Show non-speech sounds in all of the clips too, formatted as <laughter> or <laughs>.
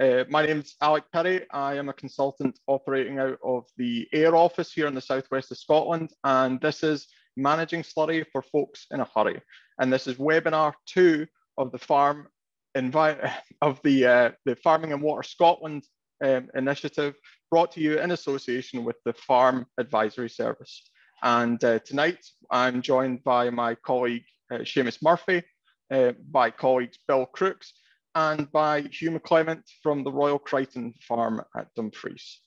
Uh, my name's Alec Perry. I am a consultant operating out of the Ayr office here in the southwest of Scotland, and this is Managing Slurry for Folks in a Hurry. And this is webinar two of the farm <laughs> of the, uh, the Farming and Water Scotland um, initiative brought to you in association with the Farm Advisory Service. And uh, tonight I'm joined by my colleague uh, Seamus Murphy, uh, by colleagues Bill Crooks, and by Hugh McClymont from the Royal Crichton Farm at Dumfries.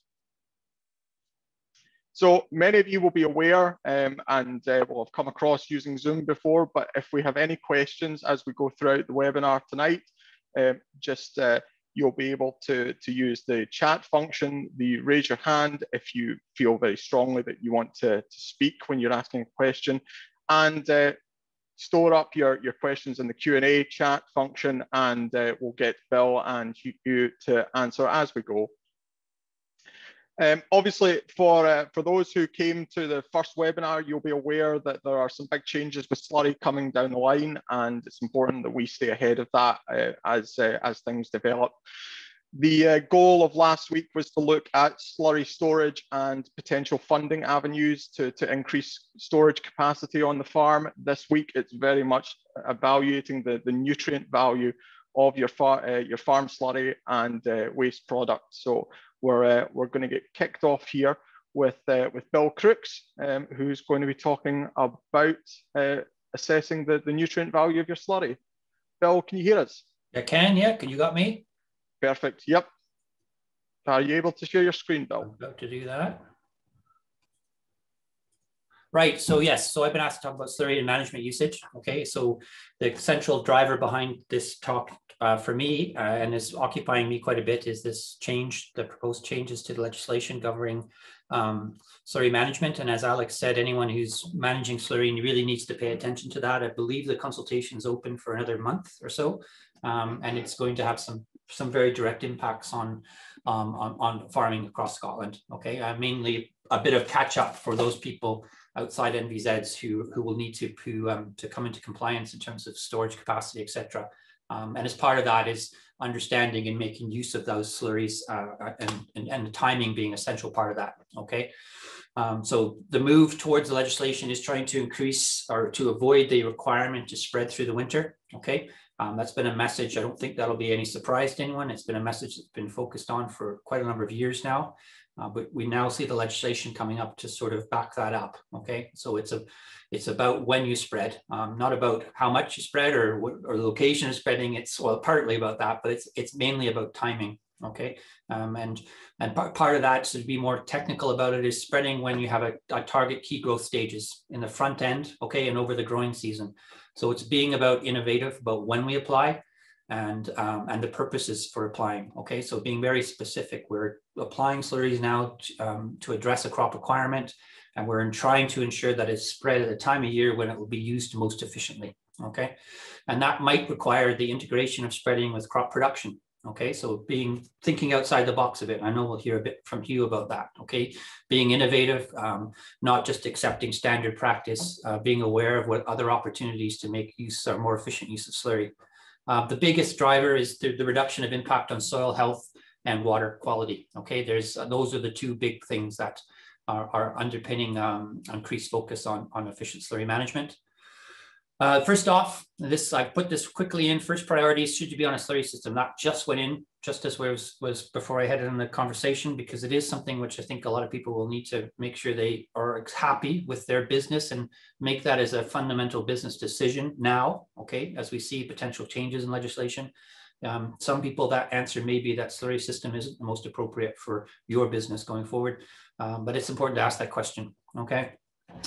So many of you will be aware um, and uh, will have come across using Zoom before, but if we have any questions as we go throughout the webinar tonight, um, just uh, you'll be able to, to use the chat function, the raise your hand if you feel very strongly that you want to, to speak when you're asking a question, and uh, store up your, your questions in the Q&A chat function and uh, we'll get Bill and you to answer as we go. Um, obviously, for, uh, for those who came to the first webinar, Hugh'll be aware that there are some big changes with slurry coming down the line, and it's important that we stay ahead of that uh, as, uh, as things develop. The uh, goal of last week was to look at slurry storage and potential funding avenues to, to increase storage capacity on the farm. This week, it's very much evaluating the, the nutrient value of your, far, uh, your farm slurry and uh, waste products. So we're, uh, we're going to get kicked off here with, uh, with Bill Crooks, um, who's going to be talking about uh, assessing the, the nutrient value of your slurry. Bill, can you hear us? I can, yeah. Can you got me? Perfect. Yep. Are you able to share your screen, Bill? I'm about to do that. Right. So yes. So I've been asked to talk about slurry and management usage. Okay. So the central driver behind this talk uh, for me uh, and is occupying me quite a bit is this change, the proposed changes to the legislation governing um, slurry management. And as Alex said, anyone who's managing slurry really needs to pay attention to that. I believe the consultation is open for another month or so, um, and it's going to have some some very direct impacts on um, on, on, farming across Scotland. Okay, uh, mainly a bit of catch up for those people outside NVZs who who will need to who, um, to come into compliance in terms of storage capacity, etc. Um, and as part of that is understanding and making use of those slurries uh, and, and, and the timing being a central part of that. Okay. Um, so the move towards the legislation is trying to increase or to avoid the requirement to spread through the winter. Okay. Um, that's been a message. I don't think that'll be any surprise to anyone. It's been a message that's been focused on for quite a number of years now. Uh, but we now see the legislation coming up to sort of back that up. Okay, so it's a it's about when you spread, um, not about how much you spread or what or the location of spreading. It's well partly about that, but it's it's mainly about timing. Okay, um, and and part of that to be more technical about it is spreading when you have a, a target key growth stages in the front end. Okay, and over the growing season. So it's being about innovative about when we apply and, um, and the purposes for applying. Okay, so being very specific, we're applying slurries now to, um, to address a crop requirement, and we're trying to ensure that it's spread at a time of year when it will be used most efficiently. Okay, and that might require the integration of spreading with crop production. Okay, so being thinking outside the box a bit. I know we'll hear a bit from Hugh about that. Okay, being innovative, um, not just accepting standard practice, uh, being aware of what other opportunities to make use or more efficient use of slurry. Uh, the biggest driver is the, the, reduction of impact on soil health and water quality. Okay, there's uh, those are the two big things that are, are underpinning um, increased focus on on efficient slurry management. Uh, first off, this I put this quickly in. First priorities should you be on a slurry system? That just went in just as was was before I headed in the conversation because it is something which I think a lot of people will need to make sure they are happy with their business and make that as a fundamental business decision now. Okay, as we see potential changes in legislation. Um, some people that answer may be that slurry system isn't the most appropriate for your business going forward, um, but it's important to ask that question. Okay.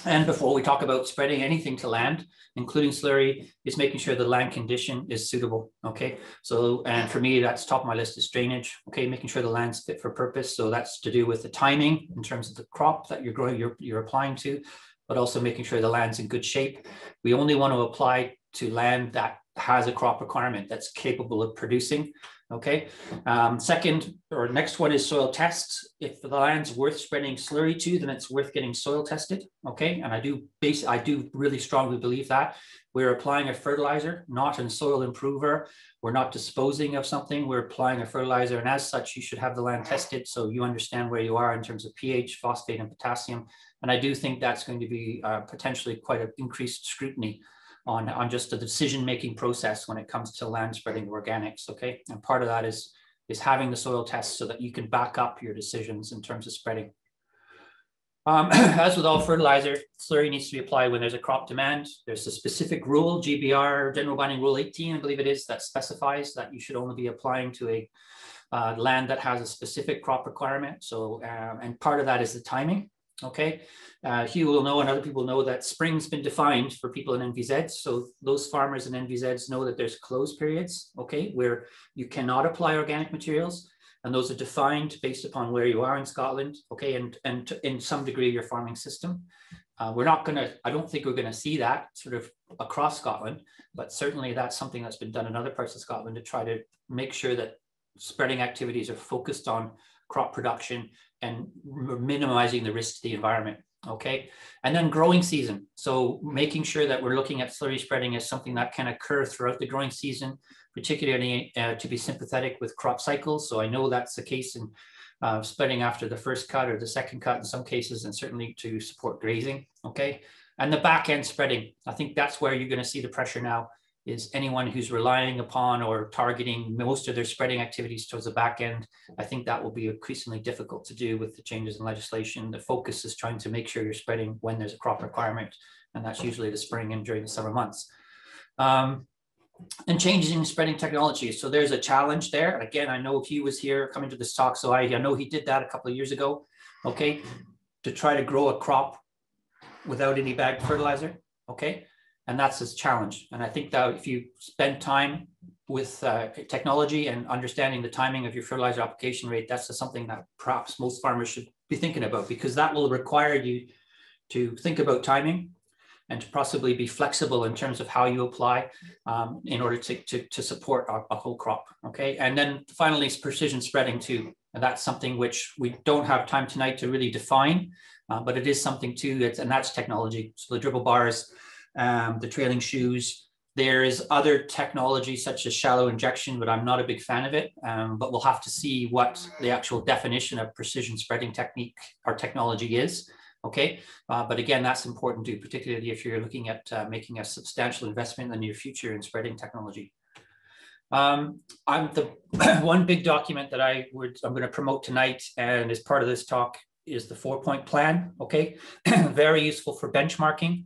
And before we talk about spreading anything to land, including slurry, is making sure the land condition is suitable. Okay. So, and for me, that's top of my list is drainage. Okay. Making sure the land's fit for purpose. So that's to do with the timing in terms of the crop that you're growing, you're, you're applying to, but also making sure the land's in good shape. We only want to apply to land that has a crop requirement that's capable of producing. Okay. Um, second or next one is soil tests. If the land's worth spreading slurry to, then it's worth getting soil tested. Okay. And I do base, I do really strongly believe that we're applying a fertilizer, not a soil improver. We're not disposing of something. We're applying a fertilizer. And as such, you should have the land tested so you understand where you are in terms of pH, phosphate, and potassium. And I do think that's going to be uh, potentially quite an increased scrutiny on, on just the decision-making process when it comes to land spreading organics, okay? And part of that is, is having the soil test so that you can back up your decisions in terms of spreading. Um, <clears throat> as with all fertilizer, slurry needs to be applied when there's a crop demand. There's a specific rule, GBR, General Binding Rule 18, I believe it is, that specifies that you should only be applying to a uh, land that has a specific crop requirement. So, um, and part of that is the timing. Okay, uh, Hugh will know and other people know that spring's been defined for people in NVZs. So those farmers in NVZs know that there's close periods, okay, where you cannot apply organic materials. And those are defined based upon where you are in Scotland, okay, and, and to, in some degree your farming system. Uh, we're not going to, I don't think we're going to see that sort of across Scotland, but certainly that's something that's been done in other parts of Scotland to try to make sure that spreading activities are focused on crop production and minimizing the risk to the environment. Okay. And then growing season. So making sure that we're looking at slurry spreading as something that can occur throughout the growing season, particularly uh, to be sympathetic with crop cycles. So I know that's the case in uh, spreading after the first cut or the second cut in some cases, and certainly to support grazing. Okay. And the back end spreading. I think that's where you're going to see the pressure now is anyone who's relying upon or targeting most of their spreading activities towards the back end. I think that will be increasingly difficult to do with the changes in legislation. The focus is trying to make sure you're spreading when there's a crop requirement, and that's usually the spring and during the summer months. Um, and changing spreading technology. So there's a challenge there. Again, I know he was here coming to this talk, so I, I know he did that a couple of years ago, okay, to try to grow a crop without any bagged fertilizer, okay? And that's his challenge. And I think that if you spend time with uh, technology and understanding the timing of your fertilizer application rate, that's something that perhaps most farmers should be thinking about because that will require you to think about timing and to possibly be flexible in terms of how you apply um, in order to, to, to support a, a, whole crop. Okay. And then finally, precision spreading too. And that's something which we don't have time tonight to really define, uh, but it is something too, and that's technology. So the dribble bars, um, the trailing shoes. There is other technology such as shallow injection, but I'm not a big fan of it. Um, but we'll have to see what the actual definition of precision spreading technique or technology is. Okay, uh, but again, that's important too, particularly if you're looking at uh, making a substantial investment in the near future in spreading technology. Um, I'm the <clears throat> one big document that I would I'm going to promote tonight, and as part of this talk is the four point plan. Okay, <clears throat> very useful for benchmarking.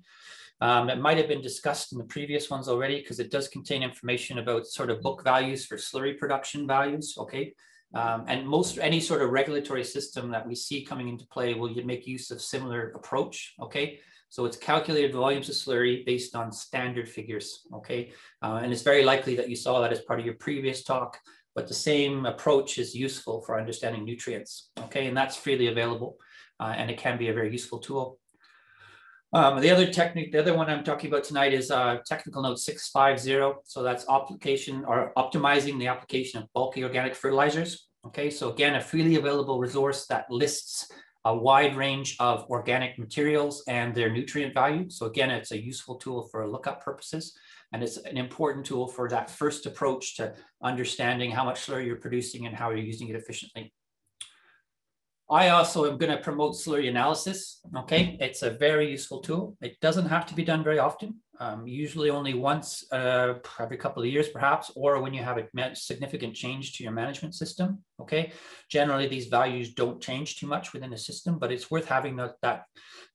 Um, it might have been discussed in the previous ones already because it does contain information about sort of book values for slurry production values, okay? Um, and most any sort of regulatory system that we see coming into play will make use of similar approach, okay? So it's calculated volumes of slurry based on standard figures, okay? Uh, and it's very likely that you saw that as part of your previous talk, but the same approach is useful for understanding nutrients, okay? And that's freely available uh, and it can be a very useful tool. Um, the other technique, the other one I'm talking about tonight is uh, technical note 650. So that's application or optimizing the application of bulky organic fertilizers. Okay, so again, a freely available resource that lists a wide range of organic materials and their nutrient value. So again, it's a useful tool for lookup purposes. And it's an important tool for that first approach to understanding how much slurry you're producing and how you're using it efficiently. I also am going to promote slurry analysis. Okay, it's a very useful tool. It doesn't have to be done very often, um, usually only once uh, every couple of years, perhaps, or when you have a significant change to your management system. Okay, generally these values don't change too much within a system, but it's worth having that that,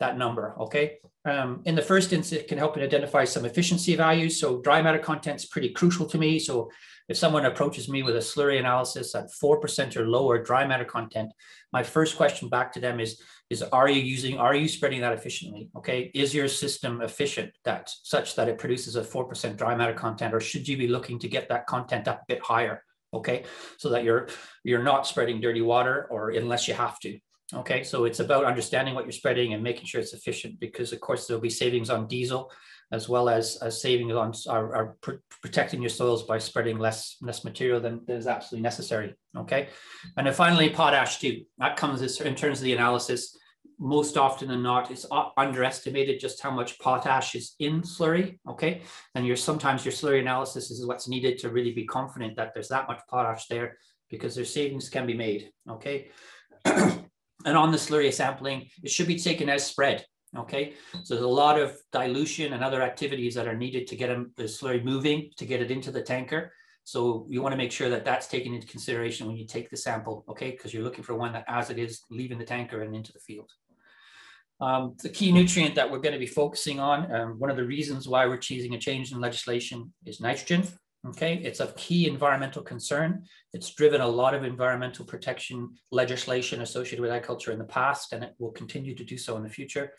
that number. Okay, um, in the first instance, it can help you identify some efficiency values. So dry matter content is pretty crucial to me. So if someone approaches me with a slurry analysis at 4% or lower dry matter content, my first question back to them is, is are you using, are you spreading that efficiently? Okay, is your system efficient that such that it produces a 4% dry matter content or should you be looking to get that content up a bit higher? Okay, so that you're, you're not spreading dirty water or unless you have to. Okay, so it's about understanding what you're spreading and making sure it's efficient because of course there'll be savings on diesel as well as, as saving on are, are pr protecting your soils by spreading less less material than, than is absolutely necessary. Okay, and then finally potash too. That comes in terms of the analysis. Most often than not, it's underestimated just how much potash is in slurry. Okay, and your sometimes your slurry analysis is what's needed to really be confident that there's that much potash there because their savings can be made. Okay. <clears throat> and on the slurry sampling, it should be taken as spread. Okay, so there's a lot of dilution and other activities that are needed to get the slurry moving to get it into the tanker. So you want to make sure that that's taken into consideration when you take the sample, okay? Because you're looking for one that as it is leaving the tanker and into the field. Um, the key nutrient that we're going to be focusing on, um, one of the reasons why we're choosing a change in legislation is nitrogen. Okay, it's of key environmental concern. It's driven a lot of environmental protection legislation associated with agriculture in the past, and it will continue to do so in the future.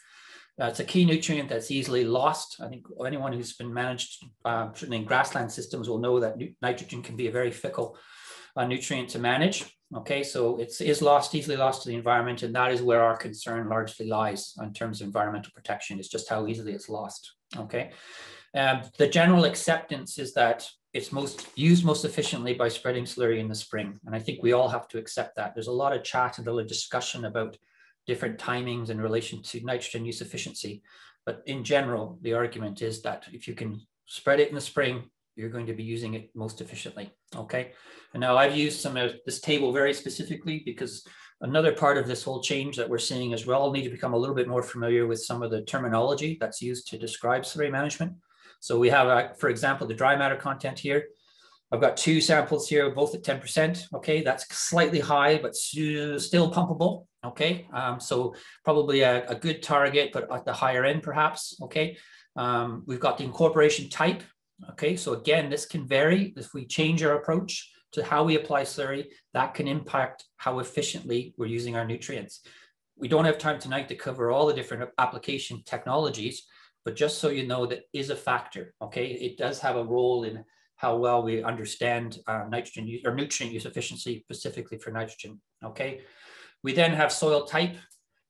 Uh, it's a key nutrient that's easily lost. I think anyone who's been managed, uh, certainly in grassland systems, will know that nitrogen can be a very fickle uh, nutrient to manage. Okay, so it's is lost, easily lost to the environment, and that is where our concern largely lies in terms of environmental protection. Is just how easily it's lost. Okay, um, the general acceptance is that it's most used most efficiently by spreading slurry in the spring, and I think we all have to accept that. There's a lot of chat and a lot of discussion about different timings in relation to nitrogen use efficiency. But in general, the argument is that if you can spread it in the spring, you're going to be using it most efficiently. Okay. And now I've used some of this table very specifically because another part of this whole change that we're seeing is we all need to become a little bit more familiar with some of the terminology that's used to describe slurry management. So we have, uh, for example, the dry matter content here. I've got two samples here, both at 10%. Okay, that's slightly high, but still pumpable. Okay, um, so probably a, a, good target, but at the higher end perhaps. Okay, um, we've got the incorporation type. Okay, so again, this can vary. If we change our approach to how we apply slurry, that can impact how efficiently we're using our nutrients. We don't have time tonight to cover all the different application technologies, but just so you know, that is a factor. Okay, it does have a role in how well we understand uh, nitrogen use, or nutrient use efficiency specifically for nitrogen. Okay, we then have soil type,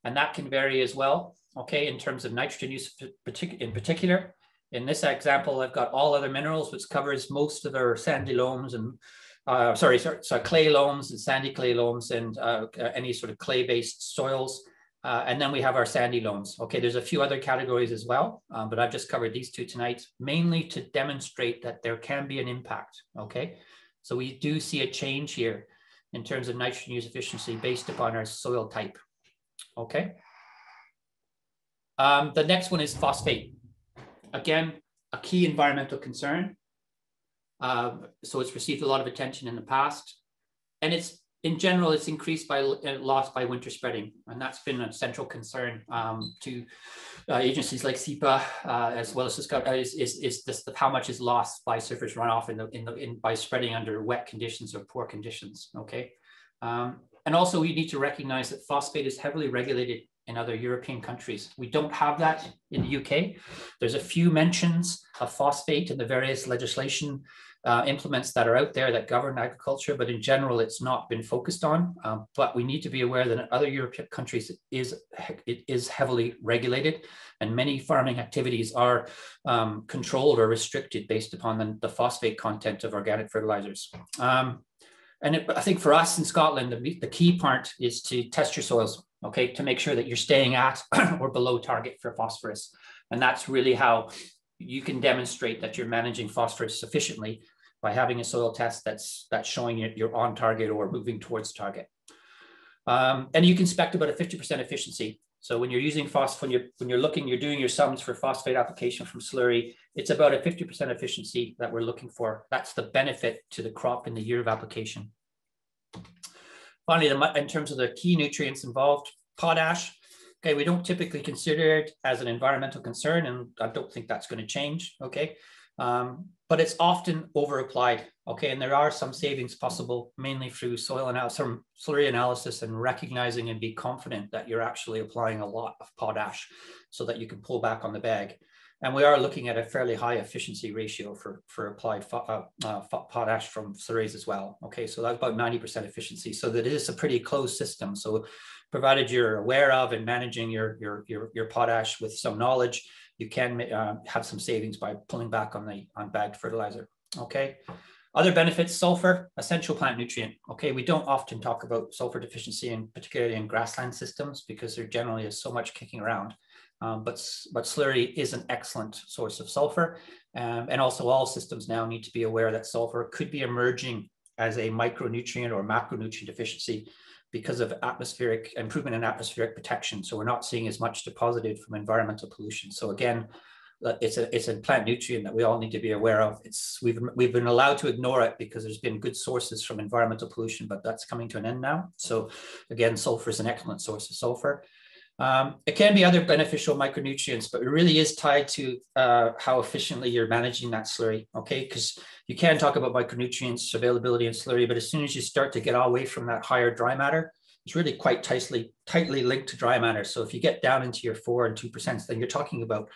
and that can vary as well. Okay, in terms of nitrogen use in particular. In this example, I've got all other minerals, which covers most of their sandy loams and uh, sorry, sorry, so clay loams and sandy clay loams and uh, any sort of clay-based soils. Uh, and then we have our sandy loams. Okay, there's a few other categories as well, um, but I've just covered these two tonight, mainly to demonstrate that there can be an impact. Okay, so we do see a change here in terms of nitrogen use efficiency based upon our soil type. Okay. Um, the next one is phosphate. Again, a key environmental concern. Uh, so it's received a lot of attention in the past. And it's in general, it's increased by loss by winter spreading, and that's been a central concern um, to uh, agencies like SEPA, uh, as well as Discover, uh, is, is, is this how much is lost by surface runoff in the, in the in, by spreading under wet conditions or poor conditions. Okay, um, and also we need to recognize that phosphate is heavily regulated in other European countries. We don't have that in the UK. There's a few mentions of phosphate in the various legislation uh, implements that are out there that govern agriculture, but in general, it's not been focused on. Um, but we need to be aware that in other European countries, it is, it is heavily regulated, and many farming activities are um, controlled or restricted based upon the, the, phosphate content of organic fertilizers. Um, and it, I think for us in Scotland, the, the key part is to test your soils, okay, to make sure that you're staying at <clears throat> or below target for phosphorus. And that's really how you can demonstrate that you're managing phosphorus sufficiently by having a soil test that's that's showing you you're on target or moving towards target. Um, and you can expect about a 50% efficiency. So when you're using phosphate, when you're, when you're looking, you're doing your sums for phosphate application from slurry, it's about a 50% efficiency that we're looking for. That's the benefit to the crop in the year of application. Finally, in terms of the key nutrients involved, potash, okay, we don't typically consider it as an environmental concern, and I don't think that's going to change, okay? Um, but it's often over applied. Okay, and there are some savings possible mainly through soil analysis, some slurry analysis, and recognizing and be confident that you're actually applying a lot of potash, so that you can pull back on the bag. And we are looking at a fairly high efficiency ratio for for applied uh, uh, potash from slurries as well. Okay, so that's about 90% efficiency. So that is a pretty closed system. So provided you're aware of and managing your your your, your potash with some knowledge you can uh, have some savings by pulling back on the on bagged fertilizer. Okay. Other benefits, sulfur, essential plant nutrient. Okay, we don't often talk about sulfur deficiency, and particularly in grassland systems, because there generally is so much kicking around. Um, but, but slurry is an excellent source of sulfur. Um, and also all systems now need to be aware that sulfur could be emerging as a micronutrient or macronutrient deficiency because of atmospheric improvement in atmospheric protection. So we're not seeing as much deposited from environmental pollution. So again, it's a it's a plant nutrient that we all need to be aware of. It's we've we've been allowed to ignore it because there's been good sources from environmental pollution, but that's coming to an end now. So again, sulfur is an excellent source of sulfur. Um, it can be other beneficial micronutrients, but it really is tied to uh, how efficiently you're managing that slurry. Okay, because you can talk about micronutrients availability in slurry, but as soon as you start to get away from that higher dry matter, it's really quite tightly tightly linked to dry matter. So if you get down into your four and two percent, then you're talking about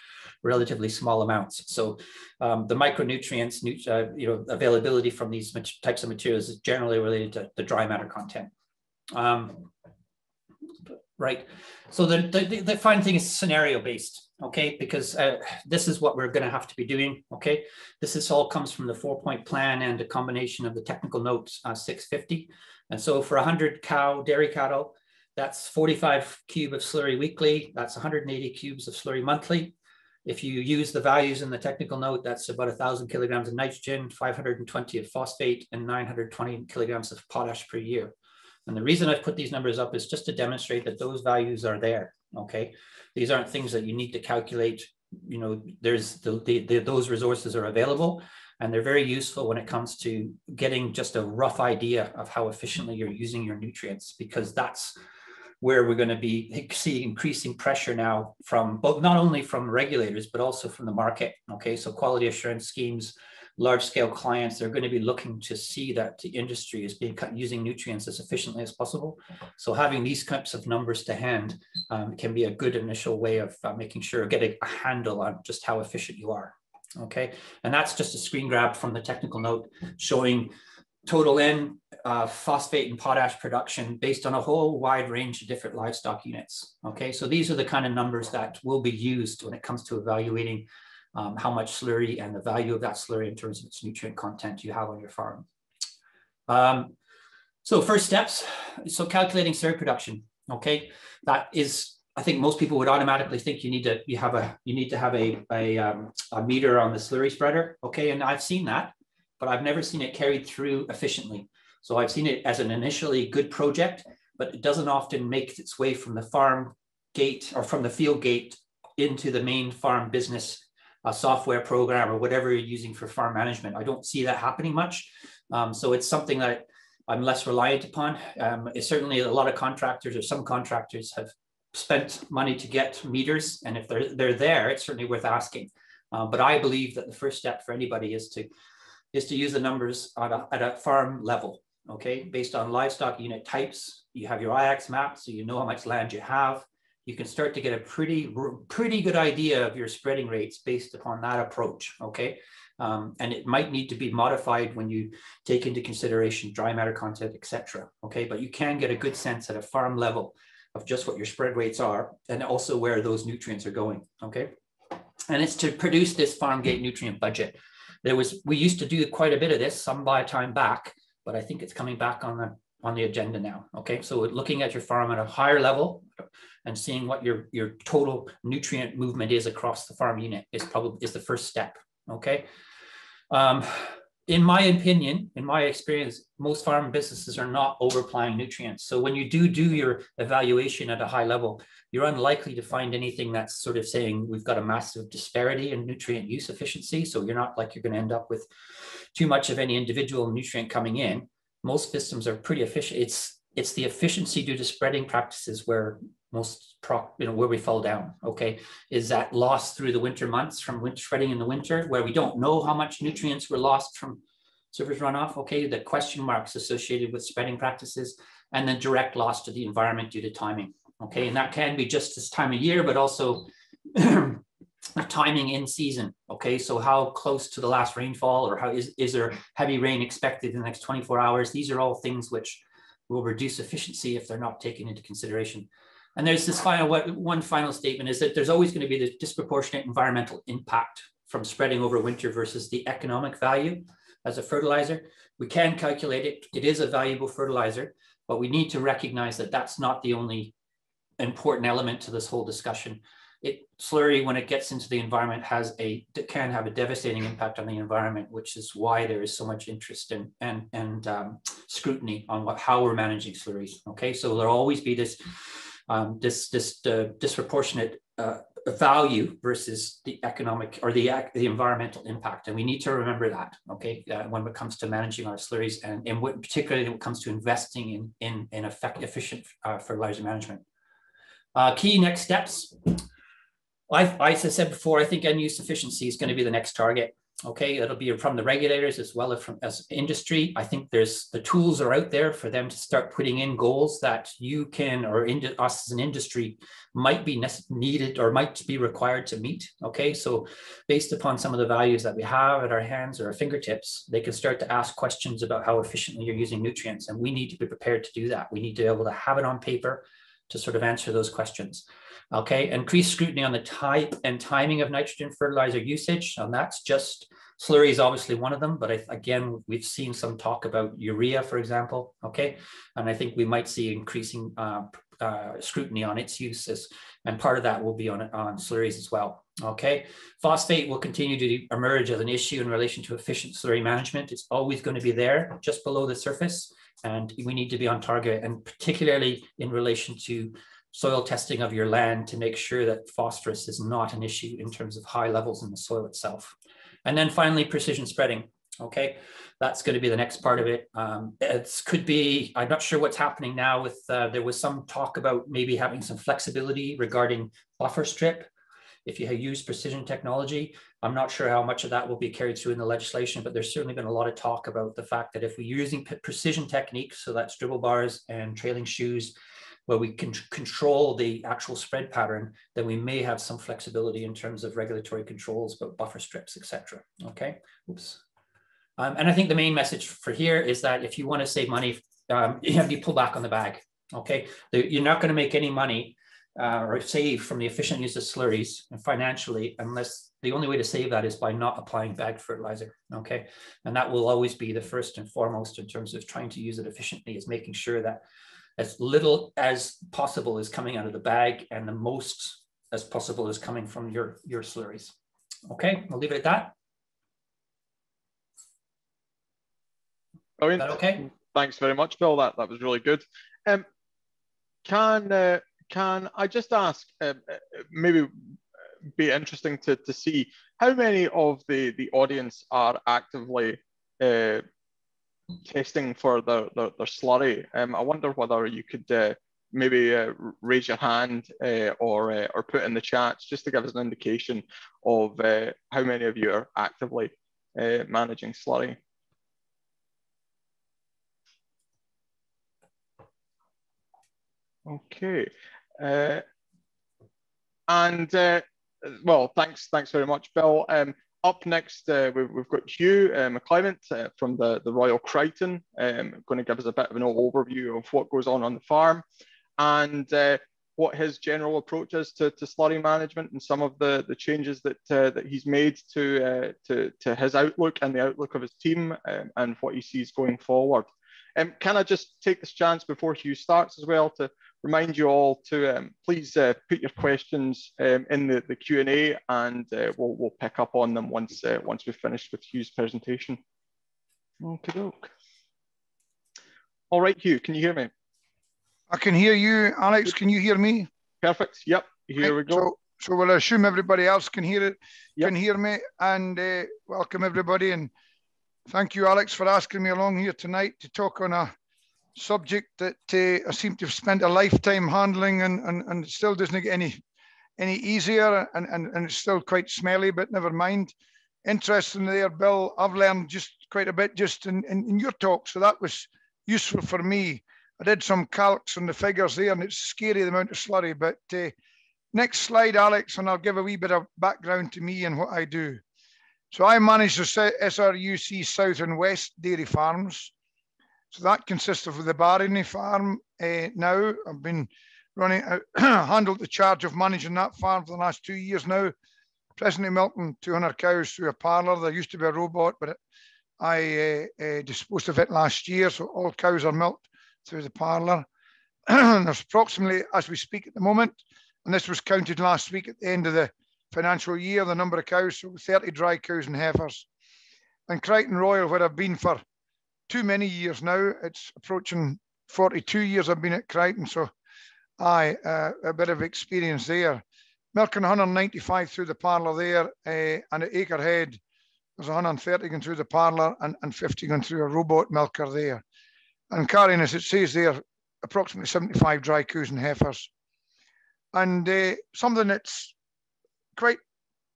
relatively small amounts. So um, the micronutrients, uh, you know, availability from these types of materials is generally related to the dry matter content. Um, right. So the, the, the fine thing is scenario based, okay? Because uh, this is what we're gonna have to be doing, okay? This is all comes from the four point plan and a combination of the technical notes uh, 650. And so for 100 cow dairy cattle, that's 45 cube of slurry weekly, that's 180 cubes of slurry monthly. If you use the values in the technical note, that's about 1,000 kilograms of nitrogen, 520 of phosphate, and 920 kilograms of potash per year. And the reason I've put these numbers up is just to demonstrate that those values are there, okay? These aren't things that you need to calculate. You know, there's the, the, the, those resources are available and they're very useful when it comes to getting just a rough idea of how efficiently you're using your nutrients because that's where we're going to be <laughs> seeing increasing pressure now from both not only from regulators but also from the market okay so quality assurance schemes large scale clients they're going to be looking to see that the industry is being cut using nutrients as efficiently as possible so having these types of numbers to hand um, can be a good initial way of uh, making sure getting a handle on just how efficient you are okay and that's just a screen grab from the technical note showing total N uh, phosphate and potash production based on a whole wide range of different livestock units. Okay, so these are the kind of numbers that will be used when it comes to evaluating um, how much slurry and the value of that slurry in terms of its nutrient content you have on your farm. Um, so first steps, so calculating slurry production. Okay, that is, I think most people would automatically think you need to you have a you need to have a a, um, a meter on the slurry spreader. Okay, and I've seen that but I've never seen it carried through efficiently. So I've seen it as an initially good project, but it doesn't often make its way from the farm gate or from the field gate into the main farm business uh, software program or whatever you're using for farm management. I don't see that happening much. Um, so it's something that I'm less reliant upon. Um, certainly a lot of contractors or some contractors have spent money to get meters. And if they're, they're there, it's certainly worth asking. Uh, but I believe that the first step for anybody is to is to use the numbers at a, at a farm level, okay? Based on livestock unit types, you have your IACS map, so you know how much land you have. You can start to get a pretty, pretty good idea of your spreading rates based upon that approach, okay? Um, and it might need to be modified when you take into consideration dry matter content, etc. Okay, but you can get a good sense at a farm level of just what your spread rates are and also where those nutrients are going. Okay, and it's to produce this farm gate nutrient budget. There was we used to do quite a bit of this some by time back, but I think it's coming back on the on the agenda now. Okay, so looking at your farm at a higher level and seeing what your your total nutrient movement is across the farm unit is probably is the first step. Okay. Um, in my opinion, in my experience, most farm businesses are not overapplying nutrients. So when you do do your evaluation at a high level, you're unlikely to find anything that's sort of saying we've got a massive disparity in nutrient use efficiency. So you're not like you're going to end up with too much of any individual nutrient coming in. Most systems are pretty efficient. It's it's the efficiency due to spreading practices where most pro, you know where we fall down okay? Is that loss through the winter months from winter spreading in the winter where we don't know how much nutrients were lost from surface runoff okay? The question marks associated with spreading practices and then direct loss to the environment due to timing okay? And that can be just this time of year but also <clears throat> timing in season okay? So how close to the last rainfall or how is, is there heavy rain expected in the next 24 hours? These are all things which will reduce efficiency if they're not taken into consideration And there's this final one final statement is that there's always going to be the disproportionate environmental impact from spreading over winter versus the economic value as a fertilizer. We can calculate it. It is a valuable fertilizer, but we need to recognize that that's not the only important element to this whole discussion. It slurry, when it gets into the environment, has a can have a devastating impact on the environment, which is why there is so much interest in, and and um, scrutiny on what how we're managing slurries. Okay, so there'll always be this um, this this uh, disproportionate uh, value versus the economic or the, the environmental impact. And we need to remember that, okay, uh, when it comes to managing our slurries and, and what, particularly when it comes to investing in, in, in effect, efficient uh, fertilizer management. Uh, key next steps. I, I said before, I think N use efficiency is going to be the next target. Okay, it'll be from the regulators as well as from as industry. I think there's the tools are out there for them to start putting in goals that you can or in, us as an industry might be needed or might be required to meet. Okay, so based upon some of the values that we have at our hands or our fingertips, they can start to ask questions about how efficiently you're using nutrients, and we need to be prepared to do that. We need to be able to have it on paper to sort of answer those questions. Okay, increased scrutiny on the type and timing of nitrogen fertilizer usage, and that's just slurry is obviously one of them, but I, again, we've seen some talk about urea, for example, okay? And I think we might see increasing uh, uh, scrutiny on its uses, and part of that will be on, on slurries as well, okay? Phosphate will continue to emerge as an issue in relation to efficient slurry management. It's always going to be there, just below the surface, and we need to be on target, and particularly in relation to soil testing of your land to make sure that phosphorus is not an issue in terms of high levels in the soil itself. And then finally, precision spreading. Okay, that's going to be the next part of it. Um, it could be, I'm not sure what's happening now with, uh, there was some talk about maybe having some flexibility regarding buffer strip. If you use precision technology, I'm not sure how much of that will be carried through in the legislation, but there's certainly been a lot of talk about the fact that if we're using precision techniques, so that's dribble bars and trailing shoes, where we can control the actual spread pattern, then we may have some flexibility in terms of regulatory controls, but buffer strips, etc. Okay, oops. Um, and I think the main message for here is that if you want to save money, um, you have to pull back on the bag. Okay, you're not going to make any money uh, or save from the efficient use of slurries and financially unless the only way to save that is by not applying bagged fertilizer. Okay, and that will always be the first and foremost in terms of trying to use it efficiently is making sure that as little as possible is coming out of the bag and the most as possible is coming from your, your slurries. Okay, I'll leave it at that. Brilliant. okay? Thanks very much, Bill. That, that was really good. Um, can uh, can I just ask, uh, maybe be interesting to, to see how many of the, the audience are actively uh, testing for their, their, their slurry. Um, I wonder whether you could uh, maybe uh, raise your hand uh, or, uh, or put in the chats just to give us an indication of uh, how many of you are actively uh, managing slurry. Okay. And well, thanks, thanks very much, Bill. Um, up next, uh, we've, we've, got Hugh uh, McClymont uh, from the, the Royal Crichton, um, going to give us a bit of an overview of what goes on on the farm and uh, what his general approach is to, to slurry management and some of the, the changes that, uh, that he's made to, uh, to, to his outlook and the outlook of his team um, and what he sees going forward. Um, can I just take this chance before Hugh starts as well to remind you all to um, please uh, put your questions um, in the, the Q&A and uh, we'll, we'll pick up on them once, uh, once we've finished with Hugh's presentation. Okay, doke. All right, Hugh, can you hear me? I can hear you. Alex, can you hear me? Perfect. Yep, here right, we go. So, so we'll assume everybody else can hear it, yep. can hear me, and uh, welcome everybody. And thank you, Alex, for asking me along here tonight to talk on a subject that uh, I seem to have spent a lifetime handling and, and, and still doesn't get any any easier and, and, and it's still quite smelly, but never mind. Interesting there, Bill. I've learned just quite a bit just in, in, in your talk. So that was useful for me. I did some calcs on the figures there and it's scary the amount of slurry. But uh, next slide, Alex, and I'll give a wee bit of background to me and what I do. So I manage the SRUC South and West dairy farms. So that consists of the Barony farm uh, now. I've been running, uh, <clears throat> handled the charge of managing that farm for the last two years now. Presently milking 200 cows through a parlour. There used to be a robot, but I uh, disposed of it last year. So all cows are milked through the parlour. <clears throat> There's approximately, as we speak at the moment, and this was counted last week at the end of the financial year, the number of cows, so 30 dry cows and heifers. And Crichton Royal, where I've been for too many years now, it's approaching 42 years I've been at Crichton, so aye, uh, a bit of experience there. Milking 195 through the parlour there, uh, and at Acrehead, there's 130 going through the parlour and, and 50 going through a robot milker there. And carrying, as it says there, approximately 75 dry cows and heifers. And uh, something that's quite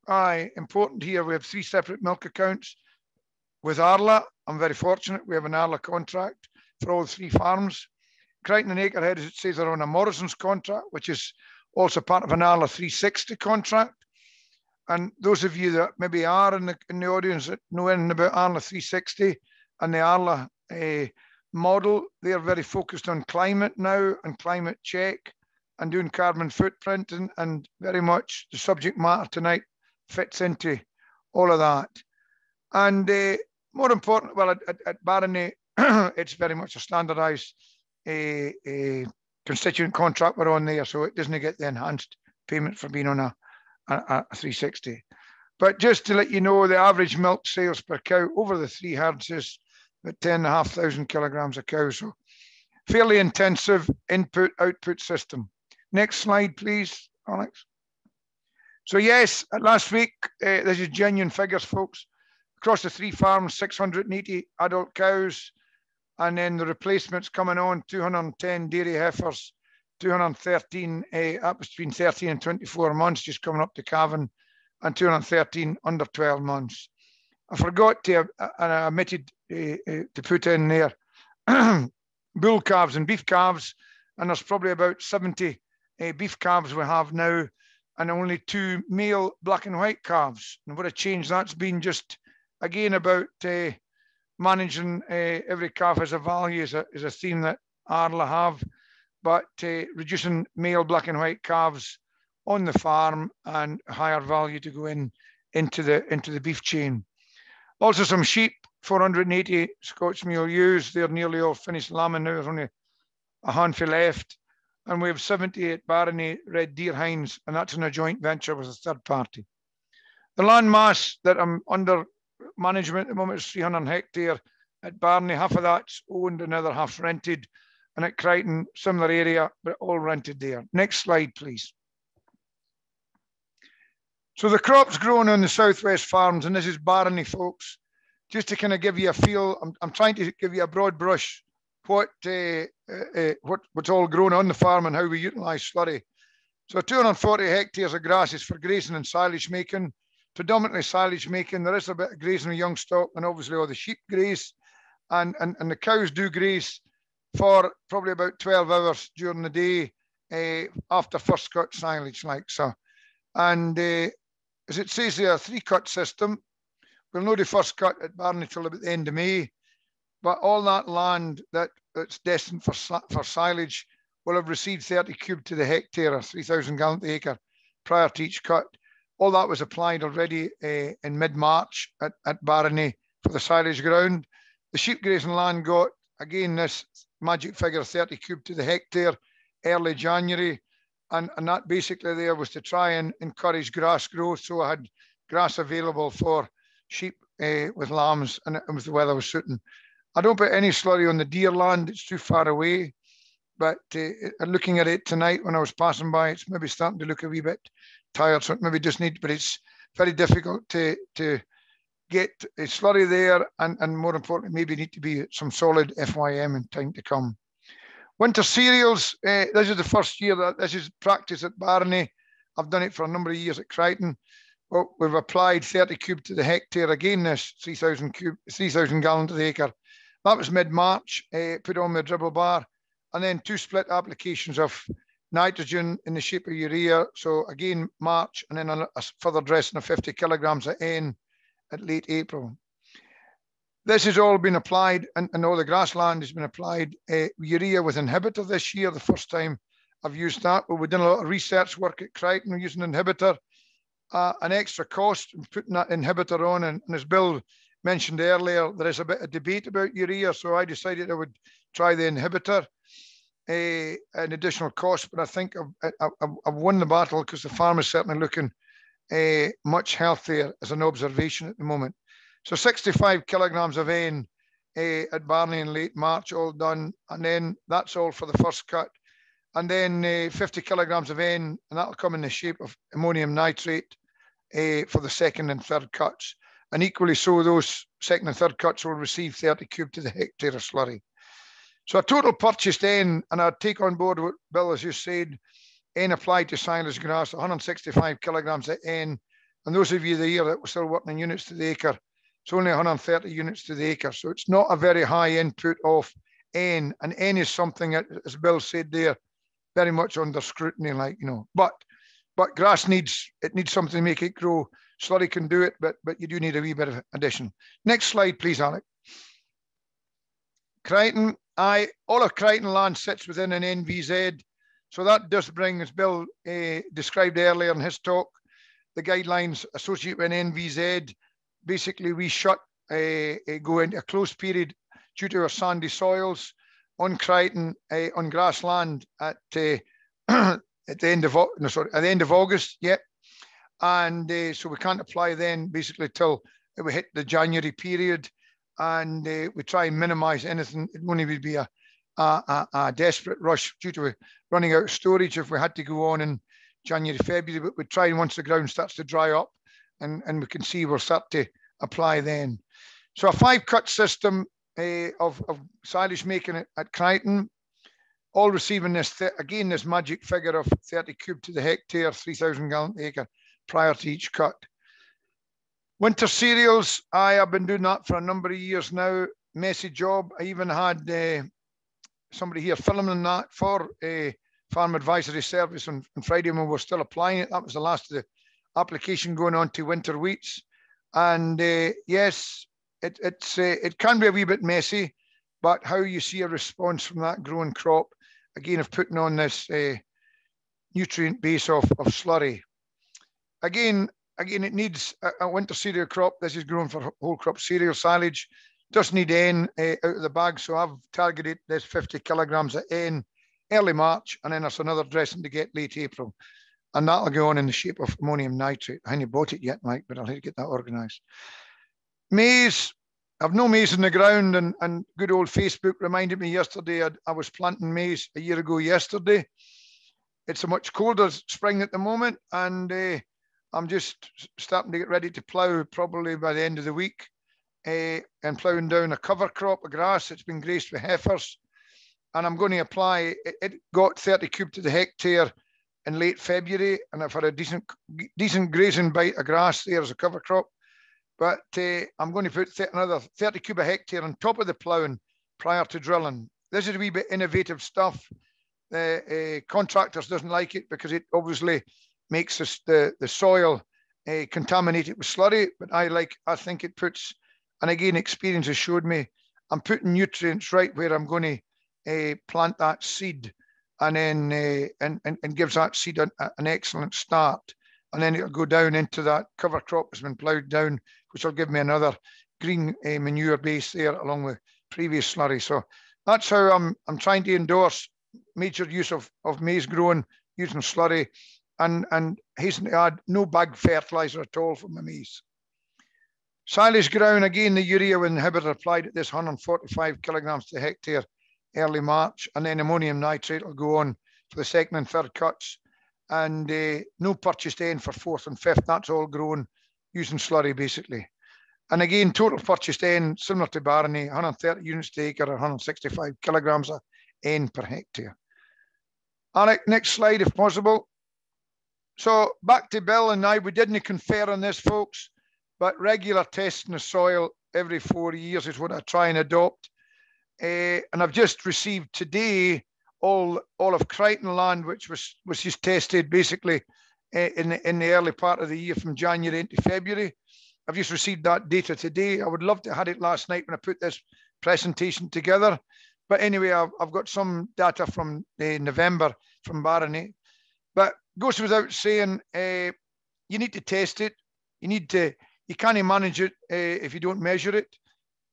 uh, important here, we have three separate milk accounts. With Arla, I'm very fortunate, we have an Arla contract for all three farms. Crichton and Acrehead, as it says, are on a Morrison's contract, which is also part of an Arla 360 contract. And those of you that maybe are in the, in the audience that know anything about Arla 360 and the Arla uh, model, they are very focused on climate now and climate check and doing carbon footprint and, and very much the subject matter tonight fits into all of that. And uh, more important, well, at, at, at Barony, <clears throat> it's very much a standardized uh, uh, constituent contract we're on there, so it doesn't get the enhanced payment for being on a, a, a 360. But just to let you know, the average milk sales per cow over the three herds is about 10,500 kilograms of cow. So fairly intensive input output system. Next slide, please, Alex. So yes, last week, uh, this is genuine figures, folks. Across the three farms, 680 adult cows, and then the replacements coming on, 210 dairy heifers, 213 uh, up between 13 and 24 months, just coming up to calving, and 213 under 12 months. I forgot to, uh, and I omitted uh, uh, to put in there <clears throat> bull calves and beef calves, and there's probably about 70 uh, beef calves we have now, and only two male black and white calves. And what a change that's been just again about uh, managing uh, every calf as a value is a, is a theme that Arla have, but uh, reducing male black and white calves on the farm and higher value to go in into the into the beef chain. Also some sheep, 480 Scotch Mule ewes. They're nearly all finished lambing now. There's only a handful left and we have 78 Barony Red Deer hinds, and that's in a joint venture with a third party. The land mass that I'm under management at the moment is 300 hectare. At Barony, half of that's owned, another half's rented. And at Crichton, similar area, but all rented there. Next slide, please. So the crops grown on the Southwest farms, and this is Barony, folks, just to kind of give you a feel, I'm, I'm trying to give you a broad brush what, uh, uh, what what's all grown on the farm and how we utilise slurry. So 240 hectares of grass is for grazing and silage making, predominantly silage making. There is a bit of grazing of young stock and obviously all the sheep graze and, and, and the cows do graze for probably about 12 hours during the day uh, after first cut silage like so. And uh, as it says there, three cut system. We'll know the first cut at Barony till about the end of May. But all that land that, that's destined for, for silage will have received 30 cube to the hectare or 3,000 gallon to acre prior to each cut. All that was applied already uh, in mid-March at, at Barony for the silage ground. The sheep grazing land got, again, this magic figure 30 cube to the hectare early January. And, and that basically there was to try and encourage grass growth. So I had grass available for sheep uh, with lambs and it was the weather was suiting. I don't put any slurry on the deer land, it's too far away. But uh, looking at it tonight when I was passing by, it's maybe starting to look a wee bit tired. So maybe just need, but it's very difficult to to get a slurry there, and, and more importantly, maybe need to be some solid FYM in time to come. Winter cereals, uh, this is the first year that this is practice at Barony. I've done it for a number of years at Crichton. Well, we've applied 30 cube to the hectare again, this 3,000 cube, 3,000 gallon to the acre that was mid-March, uh, put on the dribble bar, and then two split applications of nitrogen in the shape of urea. So again, March, and then a, further dressing of 50 kilograms of N at late April. This has all been applied, and, and all the grassland has been applied. Uh, urea with inhibitor this year, the first time I've used that. But we've done a lot of research work at Crichton using inhibitor. Uh, an extra cost in putting that inhibitor on, and, and as Bill mentioned earlier, there is a bit of debate about urea, so I decided I would try the inhibitor. Uh, an additional cost, but I think I've, I've, I've won the battle because the farm is certainly looking uh, much healthier as an observation at the moment. So 65 kilograms of N uh, at Barony in late March, all done, and then that's all for the first cut. And then uh, 50 kilograms of N, and that'll come in the shape of ammonium nitrate for the second and third cuts. And equally so, those second and third cuts will receive 30 cube to the hectare of slurry. So a total purchase N, and I'd take on board what Bill has just said, N applied to silage grass, 165 kilograms of N. And those of you here that were still working in units to the acre, it's only 130 units to the acre. So it's not a very high input of N. And N is something as Bill said there, very much under scrutiny, like, you know, but but grass needs, it needs something to make it grow. Slurry can do it, but but you do need a wee bit of addition. Next slide, please, Alec. Crichton, I all of Crichton land sits within an NVZ. So that does bring, as Bill uh, described earlier in his talk, the guidelines associated with an NVZ. Basically, we shut, uh, go into a closed period due to our sandy soils on Crichton, uh, on grassland at <clears throat> at the end of no, sorry, at the end of August. Yep, and so we can't apply then basically till we hit the January period and uh, we try and minimise anything. It only would be a, a, a, desperate rush due to running out of storage if we had to go on in January, February. But we try and once the ground starts to dry up, and, and we can see we'll start to apply then. So a five cut system uh, of, of silage making at, at Crichton, all receiving this, again, this magic figure of 30 cube to the hectare, 3,000 gallon acre prior to each cut. Winter cereals, I have been doing that for a number of years now. Messy job. I even had uh, somebody here filming that for a farm advisory service on, on Friday when we were still applying it. That was the last of the application going on to winter wheats. And uh, yes, it, it's uh, it can be a wee bit messy, but how you see a response from that growing crop, again, of putting on this nutrient base of, of slurry. Again, again, it needs a, a, winter cereal crop. This is grown for whole crop cereal silage. Does need N uh, out of the bag. So I've targeted this 50 kilograms of N early March, and then there's another dressing to get late April. And that'll go on in the shape of ammonium nitrate. I haven't bought it yet, Mike, but I'll have to get that organized. Maize, I've no maize in the ground, and, and good old Facebook reminded me yesterday I, I was planting maize a year ago yesterday. It's a much colder spring at the moment, and uh, I'm just starting to get ready to plough probably by the end of the week uh, and ploughing down a cover crop of grass that's been graced with heifers. And I'm going to apply, it, it got 30 cube to the hectare in late February and I've had a decent decent grazing bite of grass there as a cover crop. But uh, I'm going to put th another 30 cube a hectare on top of the ploughing prior to drilling. This is a wee bit innovative stuff. The uh, contractors doesn't like it because it obviously makes the, the soil uh, contaminated with slurry. But I like, I think it puts, and again, experience has showed me, I'm putting nutrients right where I'm going to uh, plant that seed and then uh, and, and, and gives that seed an, an excellent start. And then it'll go down into that cover crop that's been ploughed down, which will give me another green uh, manure base there along with previous slurry. So that's how I'm, I'm trying to endorse major use of, of maize growing using slurry and, and he's had no bag fertilizer at all for my maize. Silage ground, again, the urea inhibitor applied at this 145 kilograms to hectare early March, and then ammonium nitrate will go on for the second and third cuts. And uh, no purchased N for fourth and fifth, that's all grown using slurry basically. And again, total purchased N, similar to Barony, 130 units to acre, 165 kilograms of N per hectare. Alec, next slide if possible. So back to Bill and I, we didn't confer on this, folks, but regular testing the soil every four years is what I try and adopt. Uh, and I've just received today all all of Crichton land, which was was just tested basically uh, in the, in the early part of the year from January into February. I've just received that data today. I would love to have had it last night when I put this presentation together. But anyway, I've, I've got some data from uh, November from Barony. Goes without saying, uh, you need to test it. You need to, you can't manage it uh, if you don't measure it.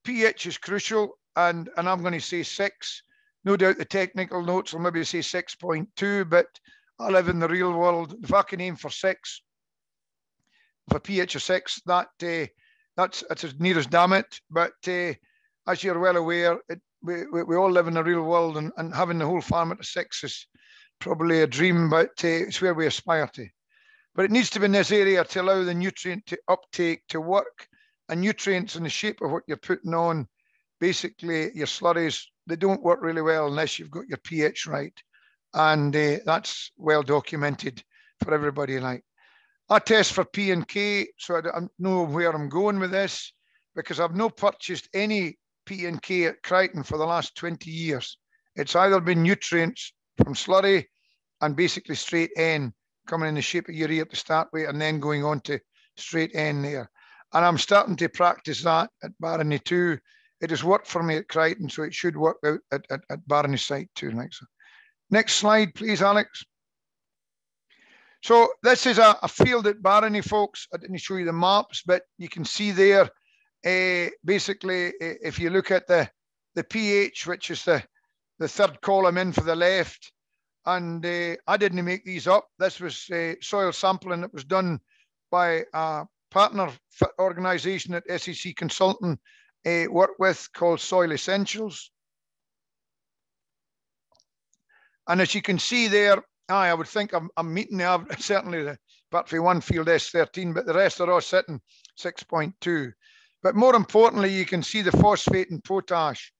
pH is crucial, and, and I'm going to say six. No doubt the technical notes will maybe say 6.2, but I live in the real world. If I can aim for six, for pH of six, that uh, that's, that's as near as damn it. But uh, as you're well aware, it, we, we, we, all live in the real world and, and having the whole farm at six is probably a dream, but uh, it's where we aspire to. But it needs to be in this area to allow the nutrient to uptake to work. And nutrients in the shape of what you're putting on, basically your slurries, they don't work really well unless you've got your pH right. And uh, that's well documented for everybody. Like I test for P and K, so I don't know where I'm going with this because I've not purchased any P and K at Crichton for the last 20 years. It's either been nutrients from slurry and basically straight N coming in the shape of urea to start with and then going on to straight N there. And I'm starting to practice that at Barony too. It has worked for me at Crichton, so it should work out at, at, at Barony site too. Next, next slide, please, Alex. So this is a, a field at Barony, folks. I didn't show you the maps, but you can see there, uh, basically, uh, if you look at the, the pH, which is the, the third column in for the left, and uh, I didn't make these up. This was soil sampling that was done by a partner organization that SAC Consultant work with called Soil Essentials. And as you can see there, aye, I would think I'm, I'm meeting the average, <laughs> certainly the battery one field S13, but the rest are all sitting 6.2. But more importantly, you can see the phosphate and potash.